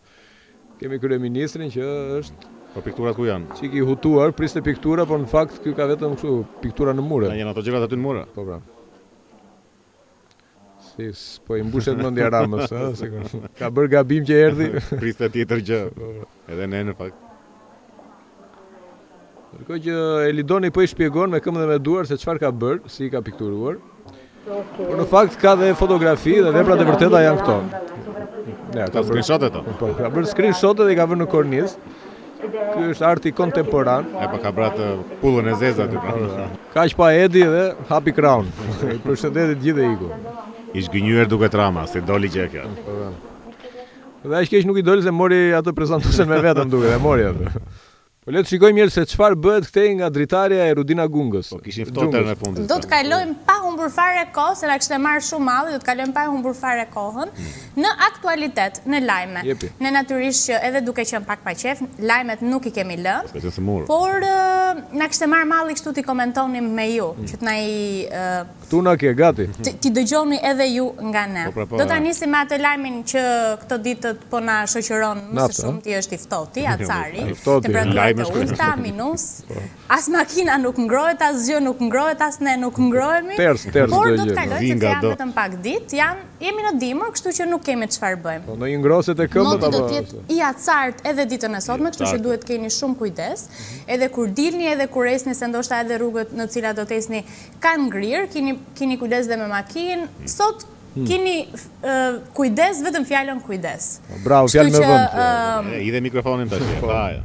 Kemi kryeministrin që është. Po pikturat ku janë? Çik i hutuar, priste piktura, por në fakt këtu ka vetëm kështu piktura në mure. A janë ato gjërat aty në mure? Po pra. Si po i mbushet mendja Ramës, ëh, se ka bërë gabim që erdhi. Priste tjetër gjë. Po, po. Edhe ne në fakt. Ndërkohë që Helidoni po i shpjegon me këmbë dhe me duar se çfarë ka bër, si i ka pikturuar. Por në fakt ka dhe fotografi dhe veprat e vërteta janë këto. Ja, ka screenshot ato. Po, ka bërë screenshot dhe i ka vënë në kornizë. Ky është arti kontemporan. E pa ka bratë pullën e zezë aty pra. Kaq pa Edi dhe hapi krahun. Përshëndeti të gjithë e iku. Ishte gënjyer duket Rama, se doli që e kjo. Dhe a ishkesh nuk i doli se mori atë prezantuesen me vete, duket, dhe mori atë. Po le të shikojmë njëherë se çfarë bëhet këtej nga dritarja e Rudina Xhungës. Po kë kishin ftuar herën e fundit. Do të kalojmë pa humbur fare kohë, se na kishte marrë shumë malli, do të kalojmë pa humbur fare kohën. Në aktualitet, në lajme. Ne natyrisht që edhe duke qenë pak pa qejf, lajmet nuk i kemi lënë, por na kishte marrë malli kështu t'i komentonim me ju, që të na i. Këtu na ke, gati. T'i dëgjoni edhe ju nga ne. Do ta nisim me atë lajmin që këto ditë po na shoqëron më së shumti është i ftohti, acari, temperaturat e ulëta, minus, As makina nuk ngrohet, asgjë nuk ngrohet, as ne nuk ngrohemi, por do të kalojë sepse janë vetëm pak ditë, janë, jemi në dimër, kështu që nuk kemi çfarë bëjmë. Po ndonjë ngrohëse te këmbët apo? Moti do të jetë i acartë edhe ditën e sotme, kështu që duhet të keni shumë kujdes, edhe kur dilni, edhe kur ecni se ndoshta edhe rrugët në të cilat do të ecni kanë ngrirë, kini kini kujdes dhe me makinë, sot kini kujdes, vetëm fjalën kujdes. Bravo, fjalë me vend. Kështu që. E, i dhe mikrofonin tash, e pa ajo.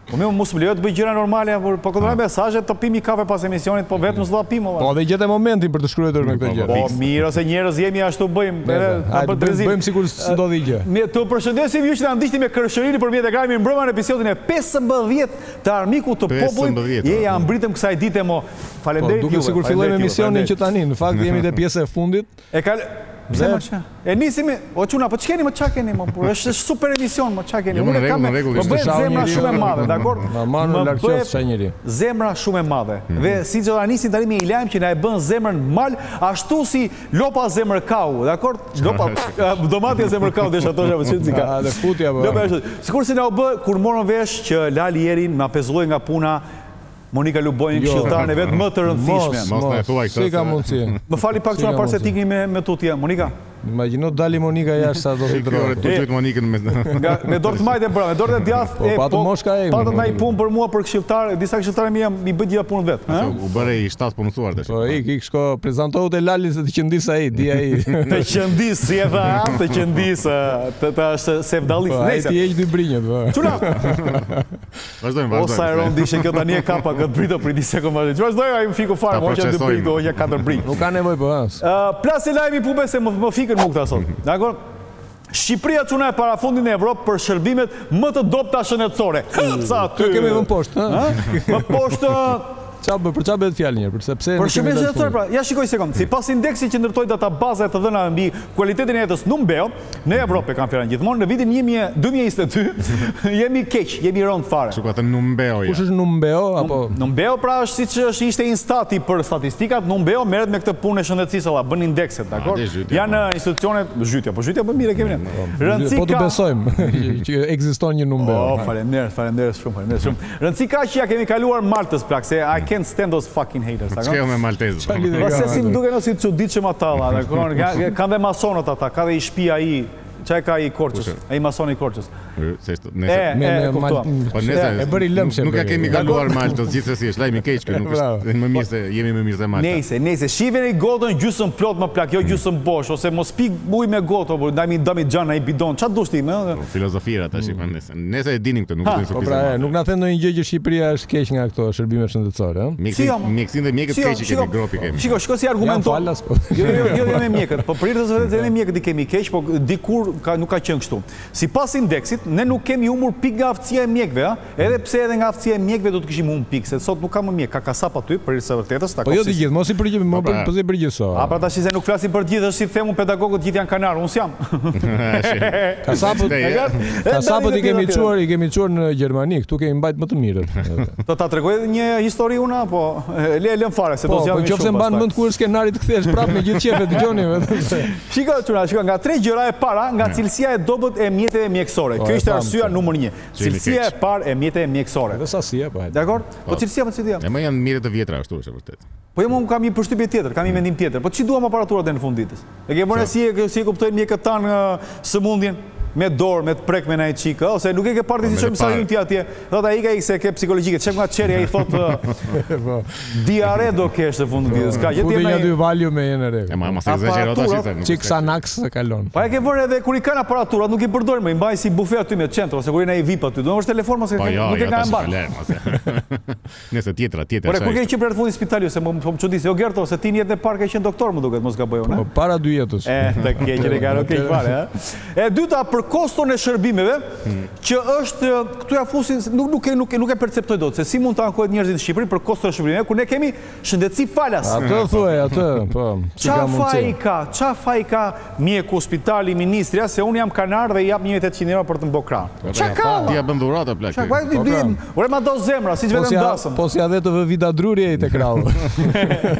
Po më mos më lejo të bëj gjëra normale apo po dërgoj mesazhe të pimi kafe pas emisionit, po vetëm s'do ta pimë. Po dhe gjete momentin për të shkruar me këtë gjë. Po mirë o se njerëz jemi ashtu bëjmë, edhe ta bëjmë drejtë. Bëjmë sikur s'ndodhi gjë. Ne të përshëndesim ju që na ndoqët me kërshërinë për Mjeteragramin mbrëma në episodin e 15 të armikut të popullit. Ja mbërritëm kësaj dite mo. Faleminderit juve. Duket sikur fillojmë emisionin që tani, në fakt jemi te pjesa e fundit. E kal Pse më që? E nisim, o çuna, po ç'keni më, ça keni më, po është super emision më, ça keni? Jo, në rregull, në rregull, ishte shau njëri. Më bëhet zemra shumë e madhe, dakor? Ma marrë në lakços ça njëri. Zemra shumë e madhe. Mhm. Dhe si që ta nisim tani me një lajm që na e bën zemrën mal, ashtu si lopa zemër kau, dakor? Lopa domatja zemër kau desha t'thosha me çelësi ka. Dhe futja po. Lopa ashtu. Sikur si na u bë kur morën vesh që Lali Eri na pezulloi nga puna Monika Lubonjën, këshilltaren e vet më të rëndësishme. Mos na e thuaj këtë. S'ka mundësi. Më falni pak çuna para se të ikni më tutje. Monika. Imagjino t'dali Monika jashtë sa do të ndrojë. Do duhet Monika në mes. Nga me dorë të majtë e bëra, me dorë të djathtë. Po pa të moshka e. Po pa ndaj punë për mua për këshilltar, disa këshilltarë mi jam mi bëj gjitha punën vet. U bëre i shtatë punësuar tash. Po ik ik shko, prezantohu te Lali se të qëndis ai, di ai. Të qëndis, si e tha, të qëndis, të ta sh'se vërdallis. Ai t'i heq dy brinjët. Çuna. Vazhdojmë, vazhdojmë. O sa e rëndë ishte kjo tani e kapa këtë brito për i disa këmë vazhdojmë. Që vazhdojmë, ai më fiku fare, më oqja dy brito, oqja katër brito. Nuk ka nevoj për asgjë. Plasi lajmi pube se më fikën mu këta sot. Dakor? Shqipëria çuna e parafundit në Evropë për shërbimet më të dobëta shëndetësore. Hëpsa ty! Kë kemi më poshtë. Më poshtë... Ça bë, për ça bëhet fjalë një herë, për se pse... Për shërbime shëndetësore, pra, ja shikoj sekond, sipas indeksit që ndërtoi databaza e të dhënave mbi kualitetin e jetës Numbeo, Në Evropë e kanë fjalën gjithmonë, në vitin një mijë e dy mijë e njëzet e dy jemi keq, jemi rëndë fare. Kështu ka thënë Numbeo. Kush është Numbeo apo Numbeo pra është siç është ishte Instati për statistikat, Numbeo merret me këtë punë e shëndetësisë vlla, bën indekset, dakor? Janë po. institucione zhytja, po zhytja bën mirë kemi ne. Rëndësi ka. Po të besojmë që ekziston një Numbeo. Oh, faleminderit, faleminderit shumë, faleminderit shumë. Rëndësi ka që ja kemi kaluar Maltës, plak, se I can't stand those fucking haters. Po ç'ke me Maltezët? Po se si më duken si të çuditshëm ata vlla, në kohën kanë dhe masonët ata, ka dhe ai shtëpia ai, ça e ka i Korçës, ai masoni i Korçës. Se nejse më kuptuan. Po nejse e bëri lëmshë. Nuk ja kemi kaluar Maltës, gjithsesi është lajm i keq që nuk është më mirë se jemi më mirë se Malta. Nejse, nejse, shifeni gotën gjysëm plot më plak, jo gjysëm bosh ose mos pi ujë me gotë, pije me damixhan a bidon. Ça dush ti më? Filozofira tash i kanë. Nejse e dinim këtë, nuk ishte surprizë. Po pra, nuk na thanë ndonjë gjë që Shqipëria është keq nga këto shërbime shëndetësore, ëh. Mjekësi, jo, mjekësin dhe mjekët keq që kemi gropi po. kemi. Shiko, shiko si argumento. Jo, po. jo, jo, jo, jo me mjekët, po për hir të së vërtetës ne mjekët i kemi keq, po dikur ka nuk ka qenë kështu. Sipas indeksit, ne nuk kemi humbur pikë nga aftësia e mjekëve, ëh. Edhe mm. pse edhe nga aftësia e mjekëve do të kishim humbur pikë, se sot nuk ka më mjekë, ka kasapë aty, për hir të së vërtetës, ta Po jo të gjithë, mos i përgjith, mos i përgjithëso. A pra tash se nuk flasim për gjithë, është si të them unë pedagogët gjithë janë kanar, unë jam. Kasapët, kasapët i kemi çuar, i kemi çuar në Gjermani, këtu kemi mbajt më të mirët. Do ta tregoj edhe një histori unë apo le e lëm fare se do të jam po, shumë. Po nëse mban mend ku e ke skenari të kthesh prapë me gjithë qejf e dëgjojmë vetëm. Shiko çuna, shiko nga tre gjëra e para, nga cilësia e dobët e mjeteve mjekësore. Po, Kjo ishte arsyeja numër 1. Cilësia e parë e mjeteve mjekësore. Dhe sasia po. Dakor? Po cilësia po cilësia. Domethënë janë mjete të vjetra ashtu është e vërtetë. Po jo më unë kam një përshtypje tjetër, kam një mendim tjetër. Po ç'i duam aparaturat në fund ditës? E ke bërë si e si e kuptojnë mjekët tanë sëmundjen me dorë, me të prekur me një çik, ose nuk e ke parë diçka më sa hyn ti atje. Do ta ikë ai se ke psikologjike, ç'kem nga çerja ai thotë po. diare do kesh në fund të ditës. Ka gjë tjetër. Po ja dy valju me jenë re. E ma mos ekzagjero tash se nuk. Çik xanax e kalon. Po e ke vënë re edhe kur i kanë aparaturat, nuk i përdorin më, i mbajnë si bufe aty me centro, sikur janë ai VIP aty. Do të thosh telefon mos e ke. Po jo, nuk e ka mbarë. Nejse tjetra tjetër Ore, kur ke qenë herë të fundit në spital ju, se më më çudit. Jo Gerto, se ti në jetën e parë ke qenë doktor, më duket, mos gaboj unë. Po para dy jetësh. E, të keqen e ka rënë keq fare, ha. E dyta për koston e shërbimeve, që është këtu ja fusin, nuk nuk e nuk e nuk e perceptoj dot se si mund të ankohet njerëzit në Shqipëri për koston e shërbimeve, kur ne kemi shëndetësi falas. Atë thuaj, atë, po. Çfarë faji ka? Çfarë faji ka Mjeku spitali ministrja se unë jam kanar dhe i jap një mijë e tetëqind euro për të më bo krahun. Ça ka vëlla? Ti ja bën dhuratë plak. Ça ka ti bim? Ore ma do zemra, siç vete në dasëm. Po si ja dhe po të vë vida druri ai te krahu.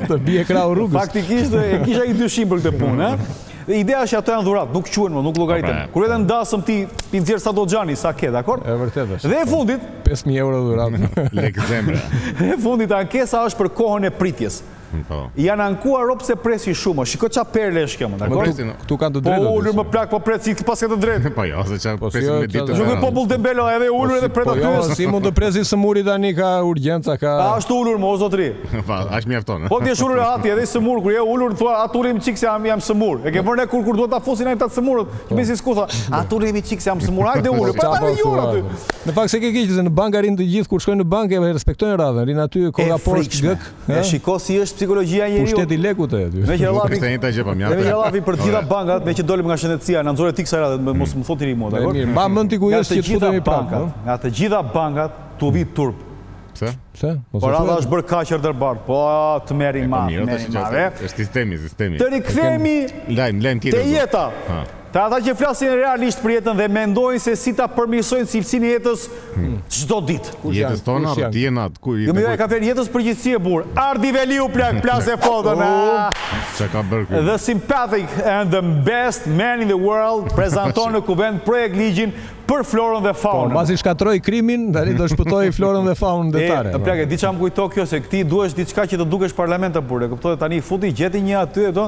Të bie krahu rrugës. Faktikisht e kisha një dyshim për këtë punë, ha. Dhe ideja është që ato janë dhuratë, nuk quhen më, nuk llogariten. Kur vete në dasëm ti i nxjerr sa do xhani, sa ke, dakor? E vërtetë është. Dhe e fundit 5000 euro dhuratë. Le zemra. E fundit ankesa është për kohën e pritjes. Po. Janë ankuar robt se presin shumë. Shiko ça perle është kjo mo dakord. Po, po këtu kanë të drejtë. Po ulur mo plak po pret si të paska të drejtë. Po jo, se ça po presin yo, me ditë. Ju po boll dembelë edhe ulur edhe pret aty. Po si mund të presë i sëmuri tani ka urgjenca ka. A është ulur mo o zotri? Po, s'mjafton. Po ti je ulur aty edhe sëmur kur je ulur thua a të ulem çik se jam jam sëmur. E ke vënë re kur kur duhet ta fusin ai ta sëmurët. Ti më si skusa. A të ulem një çik se jam sëmur. Hajde ulu. Po ta ju aty. Në fakt s'e ke keq se në banka rrinë të gjithë kur shkojnë në bankë e respektojnë radhën. Rrinë aty kokën poshtë gëk. E shiko si është psikologjia e njeriu. Pushteti i lekut e aty. Me që Allah vi. Kishte gjë po mjaft. Meqë ra llafi për të gjitha bankat, meqë dolëm nga shëndetësia, na nxore ti kësaj radhe, më mos më thotë ti mua, dakor? Mirë, mba mend ti ku je se të futemi prapë. Po. Nga të gjitha bankat t'ju vijë turp. Pse? Pse? Po radha është bërë katër të bardh. Po të merri ma, merri ma. Është sistemi, sistemi. Të rikthehemi. Lajm, lajm tjetër. Te jeta. Te ata që flasin realisht për jetën dhe mendojnë se si ta përmirësojnë cilësinë e jetës çdo ditë. Kush janë? Jetës tona, hienat, ku je. Jo, mirë, e ka fjalën jetës në përgjithësi o burrë. Ardi Veliu plak, plas e foton. Çka ka bërë ky? The sympathetic and the best man in the world prezanton në Kuvend projekt ligjin për florën dhe faunën. Po, pasi shkatërroi krimin, tani do shpëtojë florën dhe faunën detare. E, plak, e di ça m'kujton kjo se këtij i duhesh diçka që të dukesh në parlament o burrë, e kuptoj tani futi gjeti një aty e do.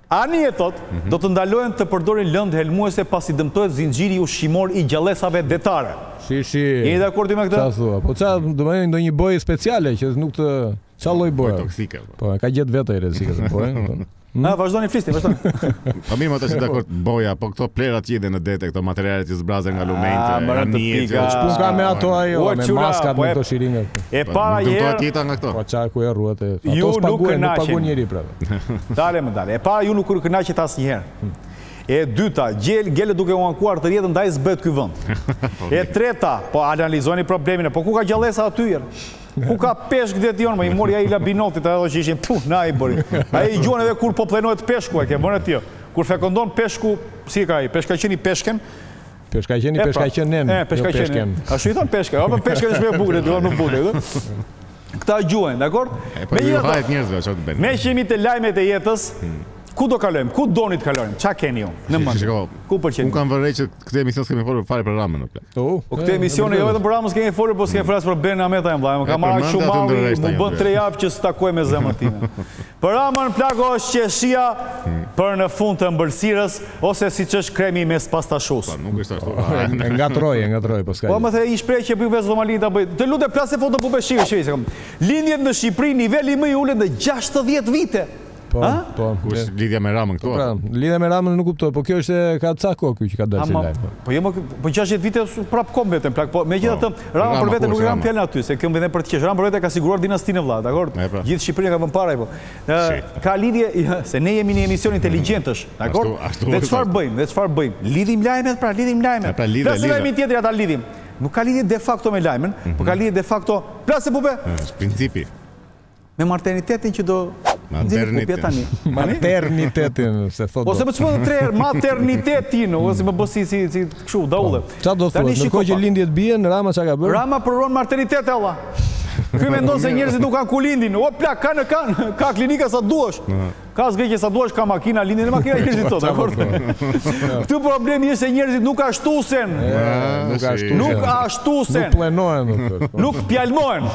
Anijet do të ndalohen të përdorin lëndë helmuese pasi dëmtohet zinxhiri ushqimor i gjallesave detare. Si si. Jeni dakord ju me këtë? Ça thua? Po ça, domethënë ndonjë bojë speciale që nuk të ça lloj bojë? Po toksike. Po, po e ka gjetë vetë ai rrezik atë bojën. Po. Na vazhdoni flisni, vazhdoni. Po mirë, ata janë dakord boja, po këto plehrat që janë në dete, këto materiale që zbrazen nga lumenjtë, ah, nga anija, që ç'punë ka me ato ajo, me maskat, po me këto shiringat. E po, para jer. Do të jeta nga këto. Po ça ku e rruajte. Ato paguajnë, nuk paguan njeri prapë. Dale më dale. E para ju nuk kënaqet asnjëherë. E dyta, ngel, ngelet duke u ankuar tërë jetën, ndaj s'bëhet ky vend. Po, e treta, po analizoni problemin, po ku ka gjallesa aty jer? Ku ka peshk deti jonë, mo i mori ai Labinotit ato që ishin, puna i bëri. Ai i gjuan edhe kur po pllenohet peshku, e ke vënë re ti. Kur fekondon peshku, si kap ai, peshkaqeni peshkën, Peshkaqeni, pra, peshkaqenen, jo peshkën. Ashtu i thonë peshka, jo, peshka është më e bukur, duha nuk bukre, Këta gjuajnë, dakord? E, po, ju hajt njërës dhe, që të benë. Meqë jemi te lajmet e jetës, hmm. ku do kalojmë, ku doni të kalojmë, ça keni ju, në mendje, ku pëlqeni? Unë kam vënë re që këtë emision s'kemi folur fare për Ramën, o plak. O, oh, po këtë emision jo vetëm për Ramën s'kemi folur, po s'kemi hmm. flasë për Ben Ahmetajn vëlla, ka marrë shumë malli, u bënë tre javë që s'takoj me zemrën time. Për Ramën plako është qershia për në fund të ëmbëlsirës ose siç është kremi mes pastashus. Po nuk është ashtu. E ngatrroj, e ngatrroj, po s'ka gjë. Po më the një shprehje që Bube, s'do ma lini ta bëj. Të lutem plase foto Bube, shiri, shiko një sekondë. Lindjet në Shqipëri niveli më i ulët në gjashtëdhjetë vite. Po, po. Ku është lidhja me Ramën këtu? Po pra, lidhja me Ramën nuk kuptoj, po kjo e ka ca kohë ky që ka dalë si lajm. Po jo më, po 60 vite prap kam mbetur plak, po megjithatë po. Rama për vete nuk e kam fjalën aty, se kjo më vete për të qeshë. Rama për vete e ka siguruar dinastinë vëlla, dakord? Pra. Gjithë Shqipërinë e ka vënë para, po. Ka lidhje, jo, se ne jemi një emision inteligjentësh, mm. dakord? Dhe çfarë bëjmë, dhe çfarë bëjmë? Lidhim lajmet, pra, lidhim lajmet. Pra, lidhe, lidhe. Plase tjetrën, ta lidhim. Nuk ka lidhje de facto me lajmin, mm -hmm. po ka mhm. lidhje de facto... Plase, Bube! Principi. Me martenitetin që do nxjerrë Bube tani. Maternitetin, s'e thotë dot. Ose më thuaj tre herë maternitetin, ose më bëj si si si kështu daullë. Po, ça do thotë? Në kohë që lindjet bien, Rama ça ka bërë? Rama përuron maternitete vëlla. Ky mendon se njerëzit nuk kanë ku lindin. O plak, kanë kanë, ka klinika sa duash. Ka zgëqe sa duash, ka makina, lindin në makina njerëzit sot, dakord? Këtu problemi është se njerëzit nuk ashtusen. Nuk ashtusen. Nuk ashtusen. Nuk pllenohen. Nuk pjalmohen.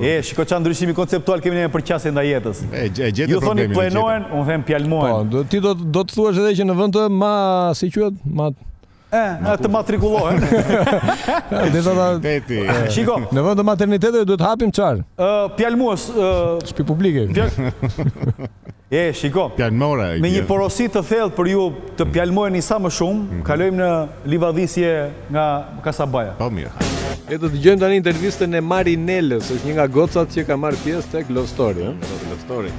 E, shiko ça ndryshimi konceptual kemi ne në përqasjen ndaj jetës. E, gjithë Ju thoni pllenohen, unë them pjalmohen. Po, ti do të thuash edhe që në vend të ma, si quhet, ma Eh, të matrikullohen. Dhe do ta Shiko, në vend të materniteteve duhet të hapim çfarë? Ë, pjalmues, ë, shtëpi publike. E, shiko. Pjalmore. Me një porosi të thellë për ju të pjalmoheni sa më shumë, mhm. kalojmë në livadhisje nga Kasabaja. Po mirë. E të dëgjojmë tani intervistën e Marinelës, është një nga gocat që ka marrë pjesë tek Love Story, ëh? Love Story.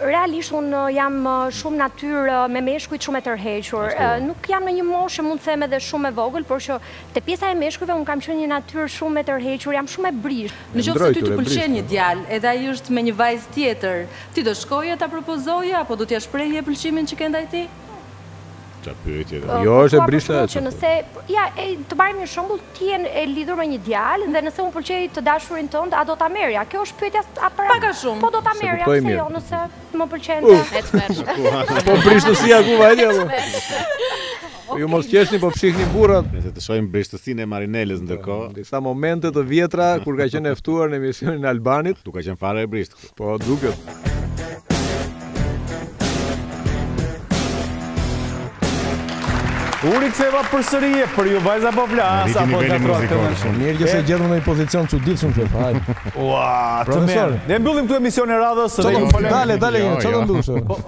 Realisht unë jam shumë natyrë me meshkujt shumë e tërhequr. Nuk jam në një moshë që mund të them edhe shumë e vogël, por që te pjesa e meshkujve unë kam qenë një natyrë shumë e tërhequr, jam shumë e brishtë. Në qoftë se ty të pëlqen një djalë, edhe ai është me një vajzë tjetër, ti do shkoje t'i propozoje apo do t'ia shprehje pëlqimin që ke ndaj tij? Ça pyetje dhe... Jo, është e brishtë që nëse... Ja, e, të marrim një shembull, ti je e lidhur me një djalë, dhe nëse unë pëlqej të dashurin tënd, a do ta merrja? Kjo është pyetja e parë... Pak a shumë. Po do ta merrja, se jo, nëse më pëlqen të... E të mërshë. Po brishtësia ku vajtja, po. Ju mos qeshni, po fshihni burrat. Nejse, të shohim brishtësinë e Marinelës ndërkohë. Disa momente të vjetra kur ka qenë e ftuar në emisionin e Albanit, s'ka qenë fare e brishtë këtu. Po duket. U riktheva përsëri e për ju vajza po flas apo ka trotë të mëshëm. Mirë që se gjetëm në një pozicion çuditshëm fërë, hajde. Ua, të mirë. Ne mbyllim këtu emisionin e radhës. Çfarë, dale, dale, çfarë mbyllim shumë.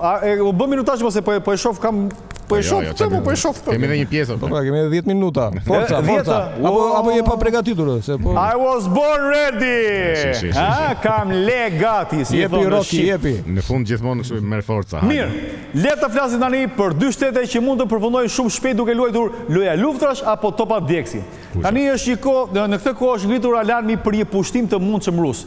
U bëm minutash, po se po e shoh kam Po e jo, shoh jo, këtë, po e shoh këtë. Kemi edhe një pjesë. Po pra, kemi edhe 10 minuta. Forca, forca. Apo apo je pa përgatitur, s'je po. I was born ready. Ha, kam le gati. Jepi Roki, jepi. Në fund gjithmonë kështu merr forca. Mirë. Le të flasim tani për dy shtete që mund të përfundojnë shumë shpejt duke luajtur loja luftrash apo topa djegësi. Tani është një kohë, në këtë kohë është ngritur alarmi për një pushtim të mundshëm rus.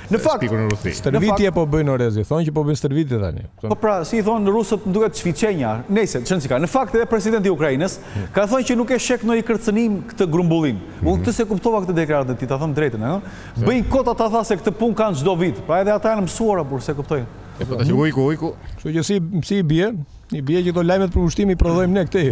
Në fakt, spikur në Rusi. Stërvitje po bëjnë ore ti, thonë që po bëjnë stërvitje tani. Po pra, si i thonë rusët, më duket çfiçenja. Nëse çon çka. Në fakt edhe presidenti i Ukrainës hmm. ka thonë që nuk e shek ndonjë kërcënim këtë grumbullim. Hmm. Unë këtë s'e kuptova këtë deklaratën e tij, ta them të drejtën, ëh. Bëjnë kot, ata tha se këtë punë kanë çdo vit. Pra edhe ata janë mësuar apo s'e kuptojnë. Po tashi ujku, ujku. Kështu që si si i bie, I bie që këto lajmet për pushtim i prodhojmë ne këtej.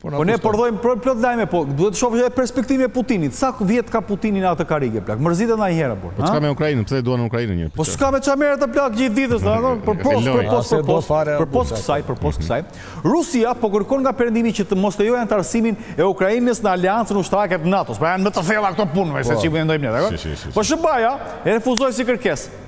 Po, po ne prodhojmë për plot lajme, po duhet të shohësh edhe perspektivën e Putinit. Sa vjet ka Putini në atë karrige plak? Mërzitet nanjëherë apo? Po ç'ka me Ukrainën? Pse duan Ukrainën një? Po s'ka me ça merret plak gjithë ditës, a do? Përpos, përpos, përpos, përpos kësaj, përpos kësaj. Rusia po kërkon nga perëndimi që të mos lejojë anëtarësimin e Ukrainës në aleancën ushtarake të NATO-s. Pra janë më të thella këto punë, se po. ç'i mendojmë ne, dakor? Po SHBA-ja e refuzoi si kërkesë.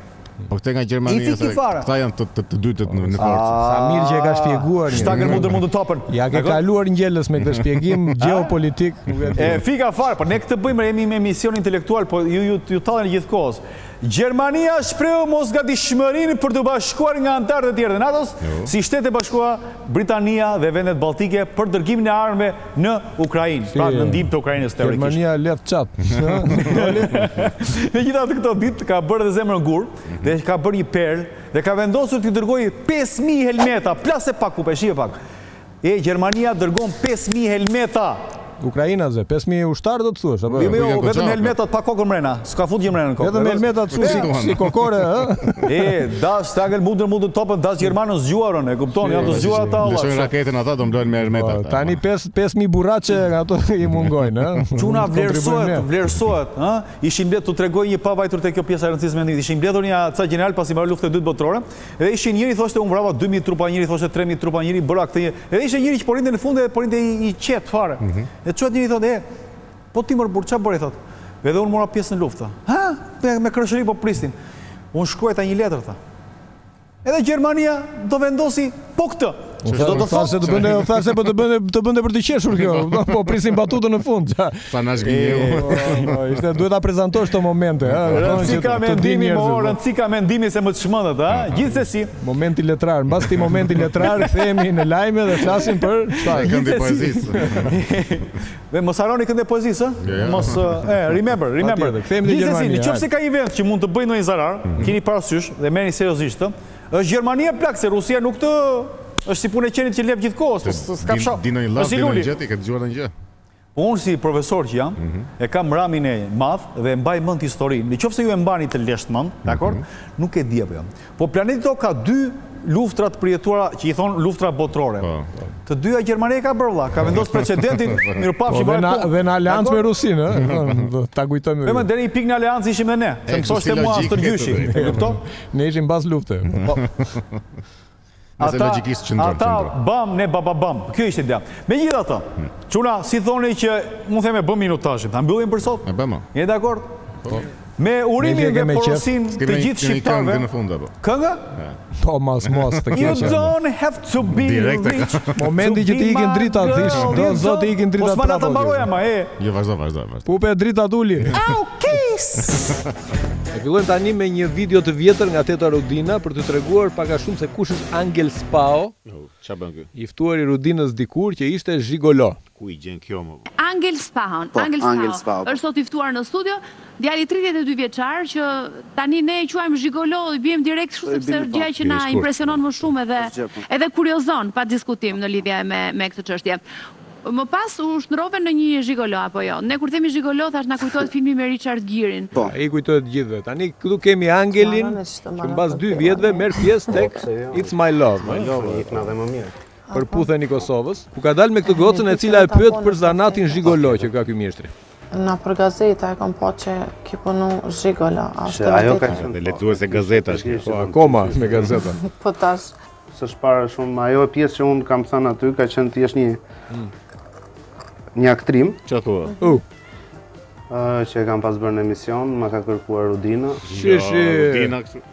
Po këtej nga Gjermania. Eci ti fare. Këta janë të të të dytët në në forcë. Sa mirë që e ka shpjeguar. S'ta kanë mundë, mundë topin. Ia ke kaluar Ngjelës me këtë shpjegim gjeopolitik, nuk e di. E fika fare, po ne këtë bëjmë jemi një emision intelektual, po ju ju ju talleni gjithë kohës. Gjermania shprehu mosgatishmërinë për t'u bashkuar me anëtarë të tjerë të NATO-s, jo. si Shtetet e Bashkuara, Britania dhe vendet baltike për dërgimin e armëve në Ukrainë, pra në ndihmë të Ukrainës teorikisht. Gjermania le të çajë. Megjithatë këto ditë ka bërë dhe zemrën gur, mhm. dhe ka bërë një perlë, dhe ka vendosur të dërgojë 5.000 helmeta, plase pak, ku pe, shihe pak. E, Gjermania dërgon 5.000 helmeta ukrainasve. 5.000 ushtarë do të thuash, apo? Jo, jo, jo vetëm helmetat pa kokën mrena. S'ka fut gjë mrena në kokë. Vetëm helmeta të susi duan. Si kokore, ë? E, dash, ta ngel mundën mundën topën, dash gjermanë të zgjuar, e kupton, janë të zgjuar ata Allah. Lëshojnë raketën ata, do mblojnë me helmeta. Po, tani 5 5000 burraçe nga ato i mungojnë, ë? Çuna vlerësohet, vlerësohet, ë? Ishin mbledhur të tregoj një pa vajtur te kjo pjesa e rëndësishme e Ishin mbledhur një ca gjeneralë pasi mbaroi lufta e dytë botërore, dhe ishin njëri thoshte un vrava 2000 trupa, njëri thoshte 3000 trupa, njëri bëra këtë. Edhe ishte njëri që po rrinte në fund dhe po rrinte i, i qetë fare. Mm -hmm. E çuat njëri thotë, e, Po ti mor burrë ça bëre thotë edhe unë mora pjesë në luftë tha ha me me kureshti po prisnin unë shkruajta një letër tha edhe Gjermania do vendosi po këtë Çfarë do të thotë se të bënte, tha se po të bënte, të bënte për të qeshur kjo. Po prisin batutën në fund. Sa na zgjidheu. Ishte duhet ta prezantosh këto momente, ha. Rëndësi ka mendimi, po rëndësi ka mendimi se më të çmendët, ha. Gjithsesi, momenti letrar, mbas këtij momenti letrar kthehemi në lajme dhe flasim për çfarë? Gjithsesi. Dhe mos harroni këndi i poezisë, mos e remember, remember. Gjithsesi, në qoftë se ka një vend që mund të bëjë ndonjë zarar, mhm. keni parasysh dhe merrni seriozisht këtë, është Gjermania plak se Rusia nuk të është si punë e qenit që leh gjithë kohës, po s'kafshon. Dino i lavë, dino i gjeti, ke të gjuar dhe një gjë. Unë si profesor që jam, mhm. e kam ramin e madh dhe e mbaj mënd historinë. Në qoftë se ju e mbani të leshtë mënd, mhm. dakor? Nuk e di apo jam. Po planeti Tokë ka dy luftëra të përjetuara që i thonë luftëra botërore. Po, po. Të dyja Gjermania i ka bërë vëlla, ka vendosur precedentin, mirë pafshi po, bëhet punë. Dhe në aleancë me Rusinë, ëh, ta kujtojmë. Vetëm deri një pikë në aleancë ishim dhe ne. Të mësosh te mua stërgjyshi, e kupton? Ne ishim bazë lufte. Po. Nëse Ata, logjikisht qëndron, ata qëndron. bam, ne baba bam. Kjo ishte ideja. Megjithatë, hmm. çuna, si thoni që mund të themi e bëm minutazhin, ta mbyllim për sot? E bëmë. Je dakord? Po. Me urimin dhe porosinë të gjithë shqiptarëve. Këngë në fund apo? Këngë? Po mos mos të keq. You don't have to be rich. Momenti që të ikin dritat dhish, do zot ikin dritat. Po s'ma të mbaroj ama e. Jo vazhdo, vazhdo. Pupe drita duli. Au kiss. E fillojmë tani me një video të vjetër nga Teta Rudina për të treguar pak a shumë se kush është Angel Spao. Çfarë bën ky? I ftuar i Rudinës dikur që ishte zhigolo. Ku i gjen kjo më? Angel Spaon, po, Angel Spao, Angel Spao po. është sot i ftuar në studio, djali 32 vjeçar që tani ne e quajmë zhigolo, i biem direkt kështu sepse është gjëja që na impresionon më shumë edhe edhe kuriozon pa diskutim në lidhje me me këtë çështje. Më pas u shndërrove në një zhigolo apo jo? Ne kur themi zhigolo thashë na kujtohet filmi me Richard Girin. Po. Ai i kujtohet të gjithëve. Tani këtu kemi Angelin që mbas dy vjetve merr pjesë tek It's my love. My love i ikna dhe më mirë. Përputhen i Kosovës, ku ka dalë me këtë gocën e cila e pyet për zanatin zhigolo që ka ky mjeshtri. Nëpër gazeta e kam pa që ki punu zhigolo. Që ajo ka qënë. Dhe lexove se gazeta është. Po, akoma me gazeta. Po tash. Së shparë shumë, ajo pjesë që unë kam thënë aty, ka qënë ti është një... Mm. Një aktrim. Që thua? U. Që e kam pas bërë në emision, m'a ka kërkuar Rudina. Shishi! Rudina kështu.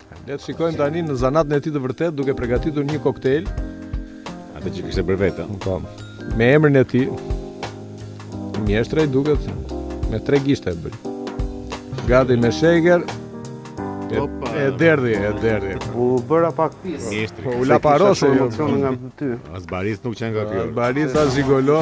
Le të shikojmë tani në zanatën e tij të vërtetë duke përgatitur një koktejl. Atë që kishte për vetë. Po. Me emrin e tij. Mjeshtri duket me tre gishte e bëri. Gati me sheker. Opa. E derdhi, e derdhi. U bëra pak pis. Mjeshtri. Po u laparose emocion nga ty. As barist nuk qenë nga ky. As barist as zhigolo.